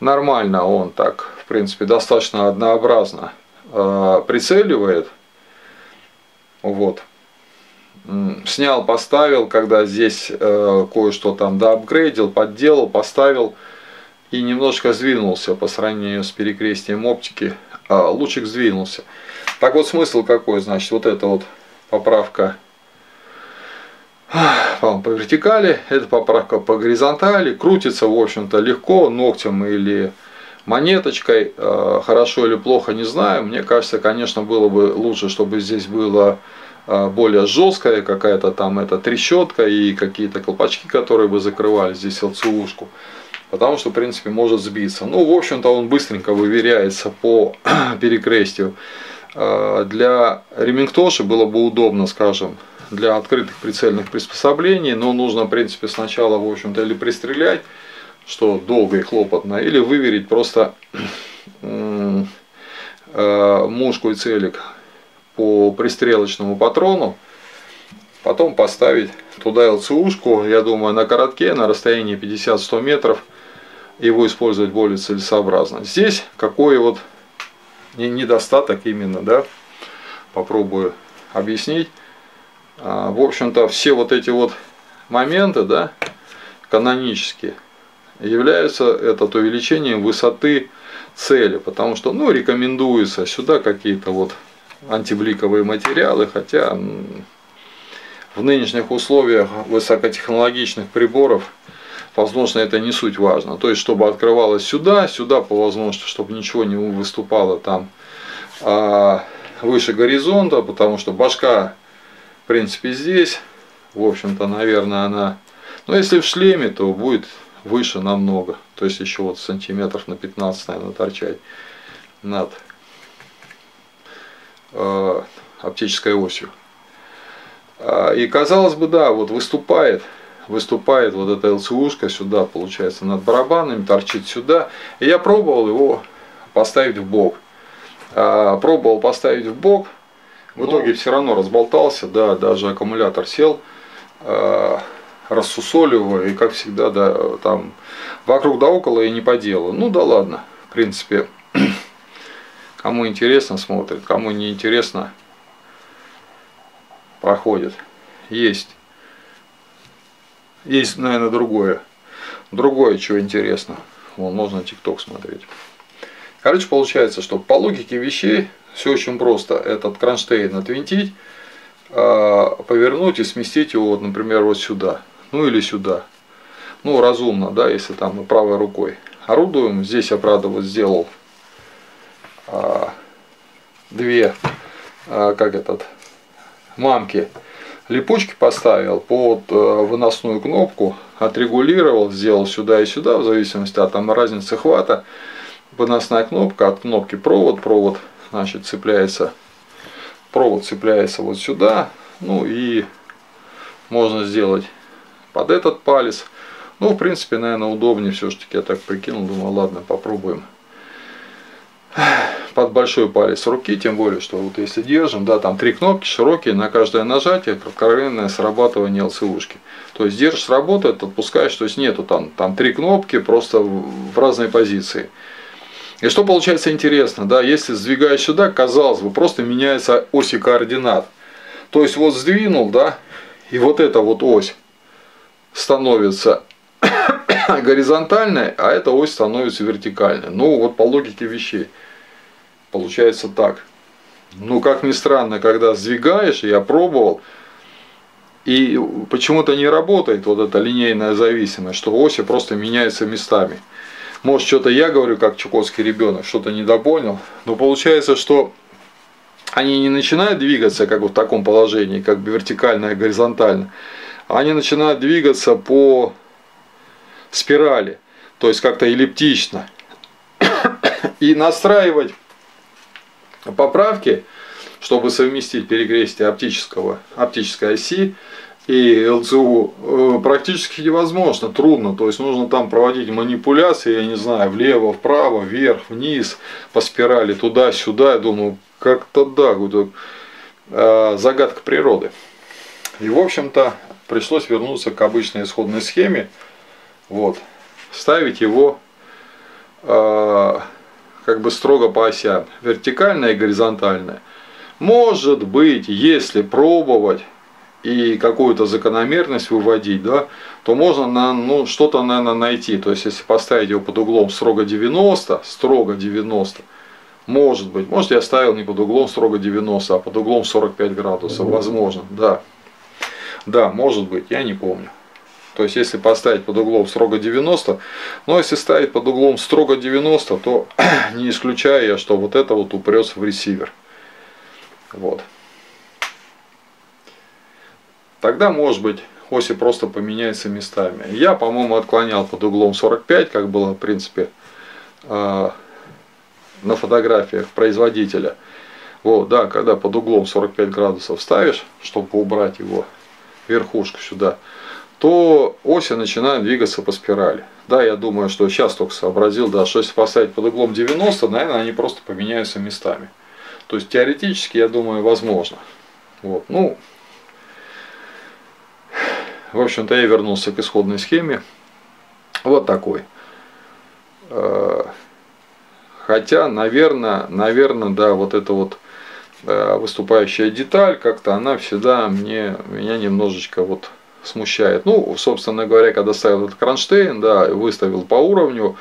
Нормально он так, в принципе, достаточно однообразно а, прицеливает. Вот. Снял, поставил, когда здесь э, кое-что там доапгрейдил, подделал, поставил и немножко сдвинулся по сравнению с перекрестием оптики. А, лучик сдвинулся. Так вот смысл какой, значит, вот эта вот поправка по вертикали, это поправка по горизонтали, крутится, в общем-то, легко, ногтем или монеточкой, э, хорошо или плохо, не знаю. Мне кажется, конечно, было бы лучше, чтобы здесь было э, более жесткая какая-то там эта трещотка и какие-то колпачки, которые бы закрывали здесь ЛЦУшку. Потому что, в принципе, может сбиться. Ну, в общем-то, он быстренько выверяется по перекрестию. Э, для ремингтоши было бы удобно, скажем, для открытых прицельных приспособлений, но нужно, в принципе, сначала, в общем-то, или пристрелять, что долго и хлопотно, или выверить просто э, мушку и целик по пристрелочному патрону, потом поставить туда ЛЦУшку, я думаю, на коротке, на расстоянии 50-100 метров, его использовать более целесообразно. Здесь какой вот недостаток именно, да, попробую объяснить. А, в общем-то, все вот эти вот моменты, да, канонические, являются этот увеличением высоты цели, потому что, ну, рекомендуется сюда какие-то вот антибликовые материалы, хотя в нынешних условиях высокотехнологичных приборов, возможно, это не суть важно. То есть, чтобы открывалось сюда, сюда по возможности, чтобы ничего не выступало там а, выше горизонта, потому что башка в принципе, здесь, в общем-то, наверное, она... Но если в шлеме, то будет выше намного. То есть еще вот сантиметров на 15, наверное, торчать над оптической осью. А, и казалось бы, да, вот выступает, выступает вот эта ЛЦУшка сюда, получается, над барабанами, торчит сюда. И я пробовал его поставить в бок. А, пробовал поставить в бок, в итоге все равно разболтался, да, даже аккумулятор сел, э, рассусолил и как всегда, да, там вокруг да около и не по делу. Ну да ладно, в принципе, кому интересно смотрит, кому не интересно проходит. Есть. Есть, наверное, другое. Другое, чего интересно. Вон, можно ТикТок смотреть. Короче, получается, что по логике вещей все очень просто. Этот кронштейн отвинтить, а, повернуть и сместить его, вот, например, вот сюда. Ну или сюда. Ну, разумно, да, если там правой рукой орудуем. Здесь я, правда, вот сделал две, а, как этот, мамки липучки поставил под выносную кнопку, отрегулировал, сделал сюда и сюда, в зависимости от там, разницы хвата. Выносная кнопка, от кнопки провод, провод значит, цепляется, провод цепляется вот сюда, ну и можно сделать под этот палец. Ну, в принципе, наверное, удобнее все-таки, я так прикинул, думаю, ладно, попробуем под большой палец руки, тем более, что вот если держим, да, там три кнопки широкие, на каждое нажатие кратковременное срабатывание ЛЦУшки. То есть держишь, работает, отпускаешь, то есть нету там, там три кнопки просто в разной позиции. И что получается интересно, да, если сдвигаешь сюда, казалось бы, просто меняется оси координат. То есть вот сдвинул, да, и вот эта вот ось становится горизонтальной, а эта ось становится вертикальной. Ну, вот по логике вещей. Получается так. Ну, как ни странно, когда сдвигаешь, я пробовал, и почему-то не работает вот эта линейная зависимость, что оси просто меняются местами. Может, что-то я говорю, как чукотский ребенок, что-то недопонял, но получается, что они не начинают двигаться как в таком положении, как бы вертикально и горизонтально, они начинают двигаться по спирали, то есть как-то эллиптично. И настраивать поправки, чтобы совместить перекрестие оптического, оптической оси и ЛЦУ э, практически невозможно, трудно. То есть нужно там проводить манипуляции, я не знаю, влево, вправо, вверх, вниз, по спирали, туда-сюда. Я думаю, как-то да, вот, э, загадка природы. И в общем-то пришлось вернуться к обычной исходной схеме. Вот, ставить его э, как бы строго по осям, вертикальная и горизонтальная. Может быть, если пробовать и какую-то закономерность выводить, да, то можно ну, что-то, наверное, найти. То есть, если поставить его под углом строго 90, строго 90, может быть, может я ставил не под углом строго 90, а под углом 45 градусов, возможно, да. Да, может быть, я не помню. То есть, если поставить под углом строго 90, но если ставить под углом строго 90, то не исключаю я, что вот это вот упрется в ресивер. Вот. Тогда, может быть, оси просто поменяются местами. Я, по-моему, отклонял под углом 45, как было, в принципе, э, на фотографиях производителя. Вот, да, когда под углом 45 градусов ставишь, чтобы убрать его верхушку сюда, то оси начинают двигаться по спирали. Да, я думаю, что сейчас только сообразил, да, что если поставить под углом 90, наверное, они просто поменяются местами. То есть теоретически, я думаю, возможно. Вот, ну, в общем-то, я вернулся к исходной схеме. Вот такой. Э, хотя, наверное, наверное, да, вот эта вот э, выступающая деталь, как-то она всегда мне, меня немножечко вот смущает. Ну, собственно говоря, когда ставил этот кронштейн, да, выставил по уровню,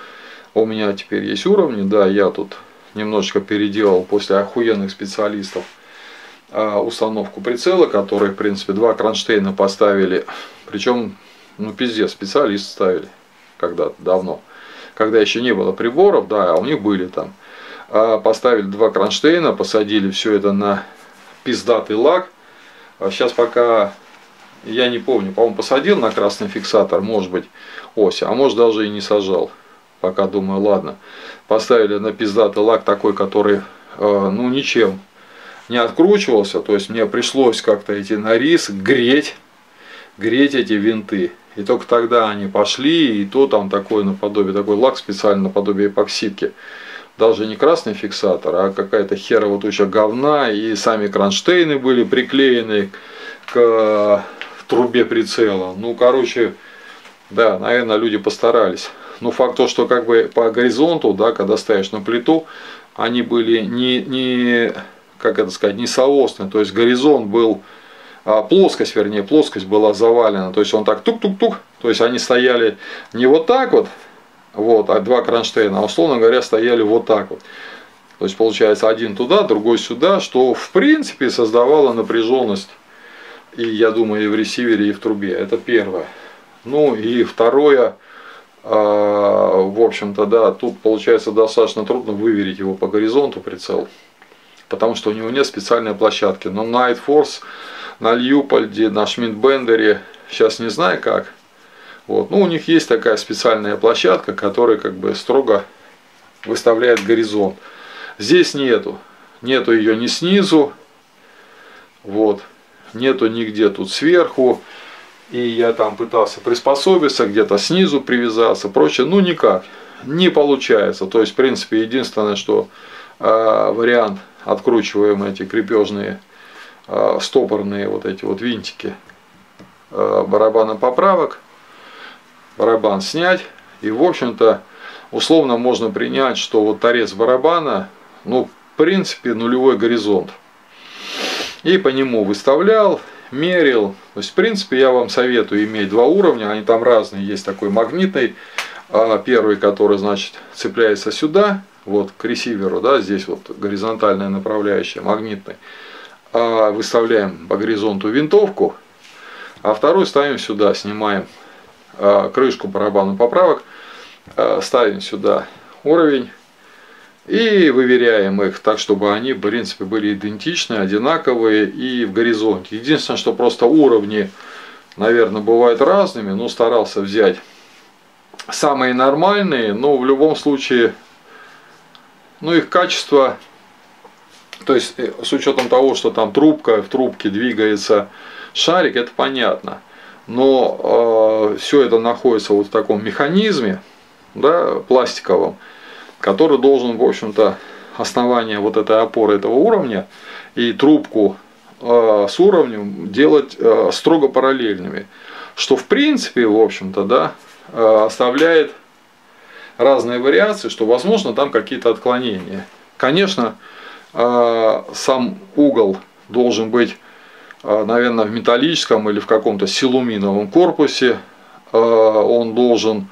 у меня теперь есть уровни, да, я тут немножечко переделал после охуенных специалистов а, установку прицела, которые, в принципе, два кронштейна поставили. Причем, ну, пиздец, специалисты ставили когда-то давно. Когда еще не было приборов, да, а у них были там. А поставили два кронштейна, посадили все это на пиздатый лак. А сейчас пока, я не помню, по-моему, посадил на красный фиксатор, может быть, ось, а может даже и не сажал. Пока думаю, ладно. Поставили на пиздатый лак такой, который, э, ну, ничем не откручивался, то есть мне пришлось как-то идти на рис, греть, греть эти винты. И только тогда они пошли, и то там такое наподобие, такой лак специально наподобие эпоксидки. Даже не красный фиксатор, а какая-то херова туча говна, и сами кронштейны были приклеены к трубе прицела. Ну, короче, да, наверное, люди постарались. Но факт то, что как бы по горизонту, да, когда ставишь на плиту, они были не, не как это сказать, не соосный, то есть горизонт был, а, плоскость, вернее, плоскость была завалена, то есть он так тук-тук-тук, то есть они стояли не вот так вот, вот, а два кронштейна, а условно говоря, стояли вот так вот. То есть получается один туда, другой сюда, что в принципе создавало напряженность, и я думаю, и в ресивере, и в трубе. Это первое. Ну и второе, а, в общем-то, да, тут получается достаточно трудно выверить его по горизонту прицел потому что у него нет специальной площадки. Но Night Force на Льюпольде, на Шмидбендере, сейчас не знаю как. Вот. Ну, у них есть такая специальная площадка, которая как бы строго выставляет горизонт. Здесь нету. Нету ее ни снизу, вот, нету нигде тут сверху. И я там пытался приспособиться, где-то снизу привязаться, прочее. Ну, никак. Не получается. То есть, в принципе, единственное, что э, вариант откручиваем эти крепежные э, стопорные вот эти вот винтики э, барабана поправок, барабан снять И, в общем-то, условно можно принять, что вот торец барабана, ну, в принципе, нулевой горизонт. И по нему выставлял, мерил. То есть, в принципе, я вам советую иметь два уровня, они там разные. Есть такой магнитный, а первый, который, значит, цепляется сюда, вот к ресиверу, да, здесь вот горизонтальная направляющая, магнитный. А выставляем по горизонту винтовку, а второй ставим сюда, снимаем а, крышку барабанных поправок, ставим сюда уровень и выверяем их так, чтобы они, в принципе, были идентичны, одинаковые и в горизонте. Единственное, что просто уровни, наверное, бывают разными, но старался взять самые нормальные, но в любом случае, ну их качество, то есть э, с учетом того, что там трубка, в трубке двигается шарик, это понятно. Но э, все это находится вот в таком механизме, да, пластиковом, который должен, в общем-то, основание вот этой опоры этого уровня и трубку э, с уровнем делать э, строго параллельными. Что в принципе, в общем-то, да, э, оставляет разные вариации, что возможно там какие-то отклонения. Конечно, э, сам угол должен быть, э, наверное, в металлическом или в каком-то силуминовом корпусе. Э, он должен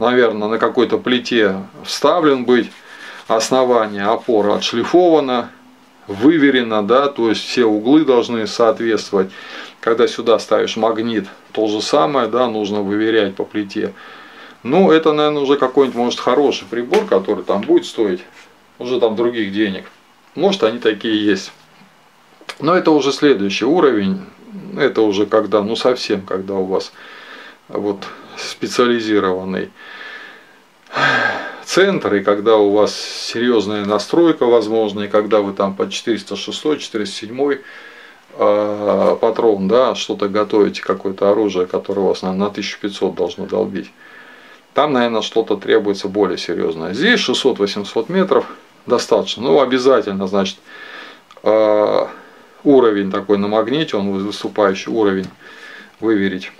наверное, на какой-то плите вставлен быть, основание опора отшлифовано, выверено, да, то есть все углы должны соответствовать. Когда сюда ставишь магнит, то же самое, да, нужно выверять по плите. Ну, это, наверное, уже какой-нибудь, может, хороший прибор, который там будет стоить уже там других денег. Может, они такие есть. Но это уже следующий уровень. Это уже когда, ну, совсем, когда у вас вот специализированный центр, и когда у вас серьезная настройка возможна, и когда вы там под 406, 407 э, патрон, да, что-то готовите, какое-то оружие, которое у вас на, на 1500 должно долбить, там, наверное, что-то требуется более серьезное. Здесь 600-800 метров достаточно. Ну, обязательно, значит, э, уровень такой на магните, он выступающий уровень, выверить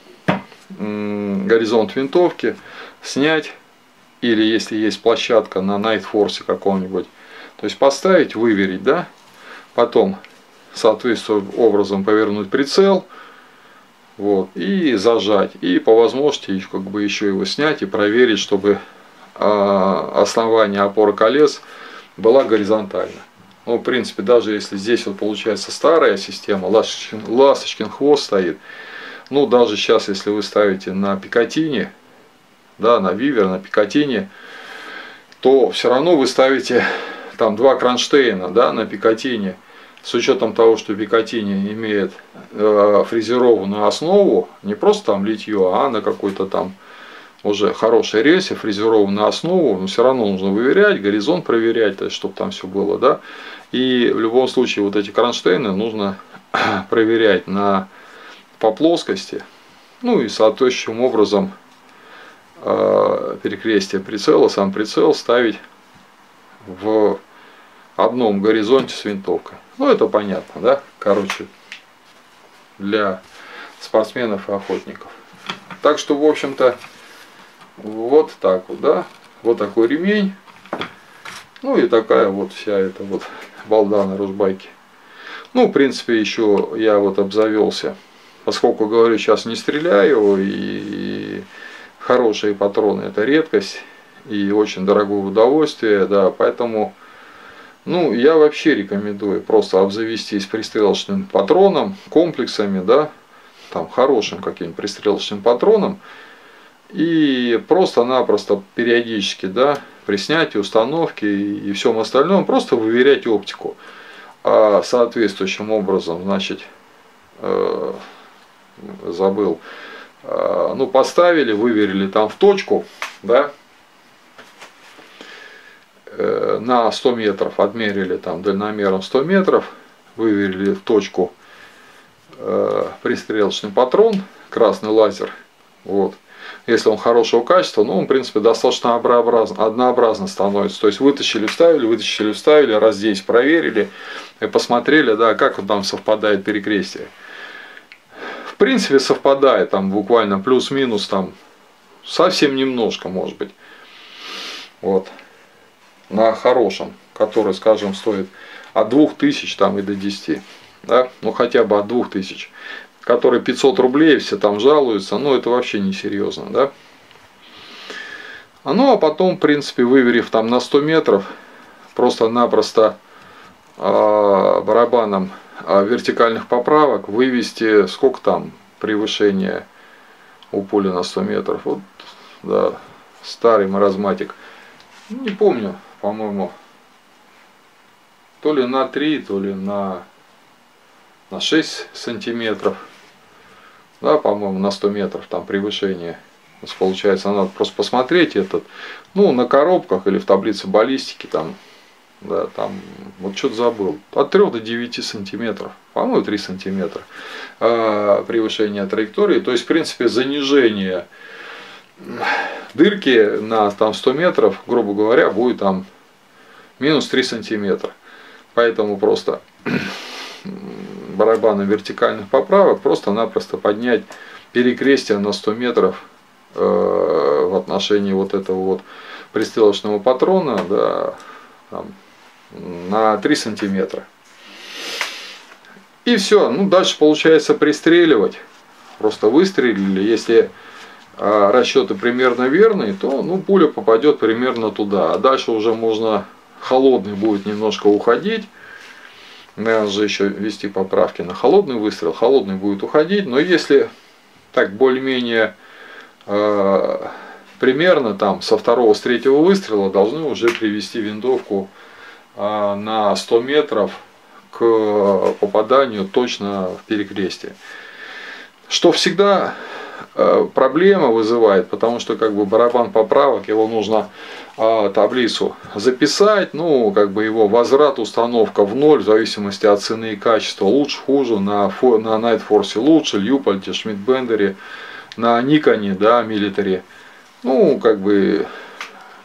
горизонт винтовки, снять, или если есть площадка на Force каком-нибудь, то есть поставить, выверить, да, потом соответствующим образом повернуть прицел, вот, и зажать, и по возможности как бы еще его снять и проверить, чтобы а, основание опоры колес была горизонтально. Ну, в принципе, даже если здесь вот получается старая система, ласточкин, ласточкин хвост стоит, ну, даже сейчас, если вы ставите на Пикатине, да, на Вивер, на Пикатине, то все равно вы ставите там два кронштейна да, на Пикатине, с учетом того, что Пикатине имеет э, фрезерованную основу, не просто там литье, а на какой-то там уже хорошей рельсе, фрезерованную основу, но все равно нужно выверять, горизонт проверять, то есть, чтобы там все было, да. И в любом случае вот эти кронштейны нужно проверять на по плоскости, ну и соответствующим образом э, перекрестие прицела, сам прицел ставить в одном горизонте с винтовкой. Ну это понятно, да? Короче, для спортсменов и охотников. Так что, в общем-то, вот так вот, да? Вот такой ремень. Ну и такая вот вся эта вот балда на русбайке. Ну, в принципе, еще я вот обзавелся поскольку, говорю, сейчас не стреляю, и хорошие патроны это редкость, и очень дорогое удовольствие, да, поэтому, ну, я вообще рекомендую просто обзавестись пристрелочным патроном, комплексами, да, там, хорошим каким-нибудь пристрелочным патроном, и просто-напросто периодически, да, при снятии установки и всем остальном, просто выверять оптику. А соответствующим образом, значит, э, забыл. А, ну, поставили, выверили там в точку, да, э, на 100 метров, отмерили там дальномером 100 метров, выверили в точку э, пристрелочный патрон, красный лазер, вот. Если он хорошего качества, ну, он, в принципе, достаточно однообразно, однообразно становится. То есть, вытащили, вставили, вытащили, вставили, раз здесь проверили и посмотрели, да, как он там совпадает перекрестие принципе совпадает, там буквально плюс-минус там совсем немножко, может быть. Вот. На хорошем, который, скажем, стоит от 2000 там и до 10. Да? Ну хотя бы от 2000. Который 500 рублей, все там жалуются, ну это вообще несерьезно, да. Ну а потом, в принципе, выверив там на 100 метров, просто-напросто э, барабаном вертикальных поправок вывести, сколько там превышение у поля на 100 метров. Вот, да, старый маразматик. Не помню, по-моему, то ли на 3, то ли на, на 6 сантиметров. Да, по-моему, на 100 метров там превышение. Получается, надо просто посмотреть этот, ну, на коробках или в таблице баллистики там, да, там, вот что-то забыл, от 3 до 9 сантиметров, по-моему, 3 сантиметра э, превышение траектории, то есть, в принципе, занижение дырки на там 100 метров, грубо говоря, будет там минус 3 сантиметра. Поэтому просто барабаном вертикальных поправок просто-напросто поднять перекрестие на 100 метров э, в отношении вот этого вот пристрелочного патрона да, там, на 3 сантиметра. И все, ну дальше получается пристреливать. Просто выстрелили, если э, расчеты примерно верные, то ну, пуля попадет примерно туда. А дальше уже можно холодный будет немножко уходить. Надо же еще вести поправки на холодный выстрел. Холодный будет уходить, но если так более-менее э, примерно там со второго, с третьего выстрела должны уже привести винтовку на 100 метров к попаданию точно в перекрестие. Что всегда Э, проблема вызывает, потому что как бы барабан поправок, его нужно э, таблицу записать, ну как бы его возврат, установка в ноль в зависимости от цены и качества, лучше, хуже, на, на Force лучше, Люпальте, Шмидбендере, на Никоне, да, Милитаре. Ну, как бы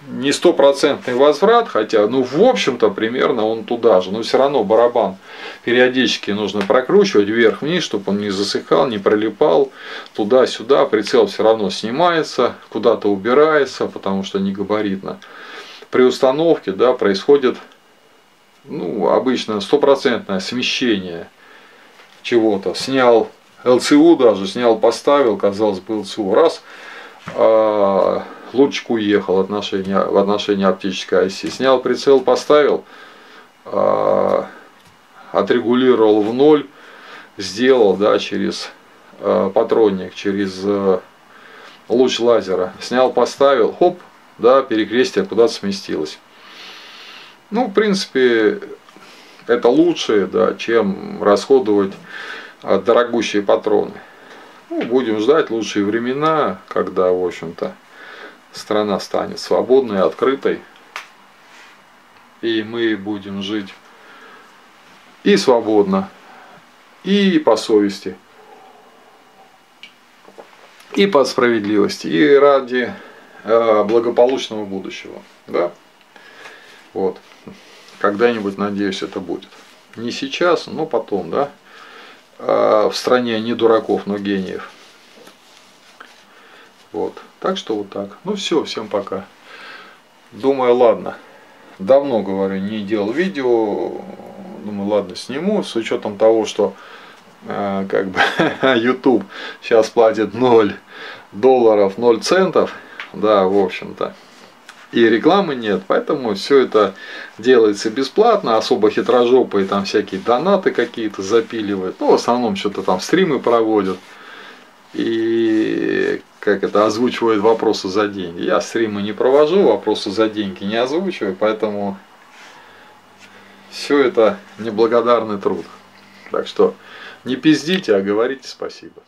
не стопроцентный возврат, хотя, ну, в общем-то, примерно он туда же. Но все равно барабан периодически нужно прокручивать вверх-вниз, чтобы он не засыхал, не пролипал туда-сюда. Прицел все равно снимается, куда-то убирается, потому что не габаритно. При установке, да, происходит, ну, обычно стопроцентное смещение чего-то. Снял ЛЦУ даже, снял, поставил, казалось бы, ЛЦУ. Раз, а, лучик уехал отношения, в отношении оптической оси. Снял прицел, поставил, э, отрегулировал в ноль, сделал да, через э, патронник, через э, луч лазера. Снял, поставил, хоп, да, перекрестие куда-то сместилось. Ну, в принципе, это лучше, да, чем расходовать дорогущие патроны. Ну, будем ждать лучшие времена, когда, в общем-то, страна станет свободной, открытой, и мы будем жить и свободно, и по совести, и по справедливости, и ради э, благополучного будущего. Да? Вот. Когда-нибудь, надеюсь, это будет. Не сейчас, но потом, да. Э, в стране не дураков, но гениев. Вот. Так что вот так. Ну все, всем пока. Думаю, ладно. Давно, говорю, не делал видео. Думаю, ладно, сниму. С учетом того, что э, как бы YouTube сейчас платит 0 долларов 0 центов. Да, в общем-то. И рекламы нет, поэтому все это делается бесплатно, особо хитрожопые там всякие донаты какие-то запиливают. Ну, в основном что-то там стримы проводят. И как это, озвучивает вопросы за деньги. Я стримы не провожу, вопросы за деньги не озвучиваю, поэтому все это неблагодарный труд. Так что не пиздите, а говорите спасибо.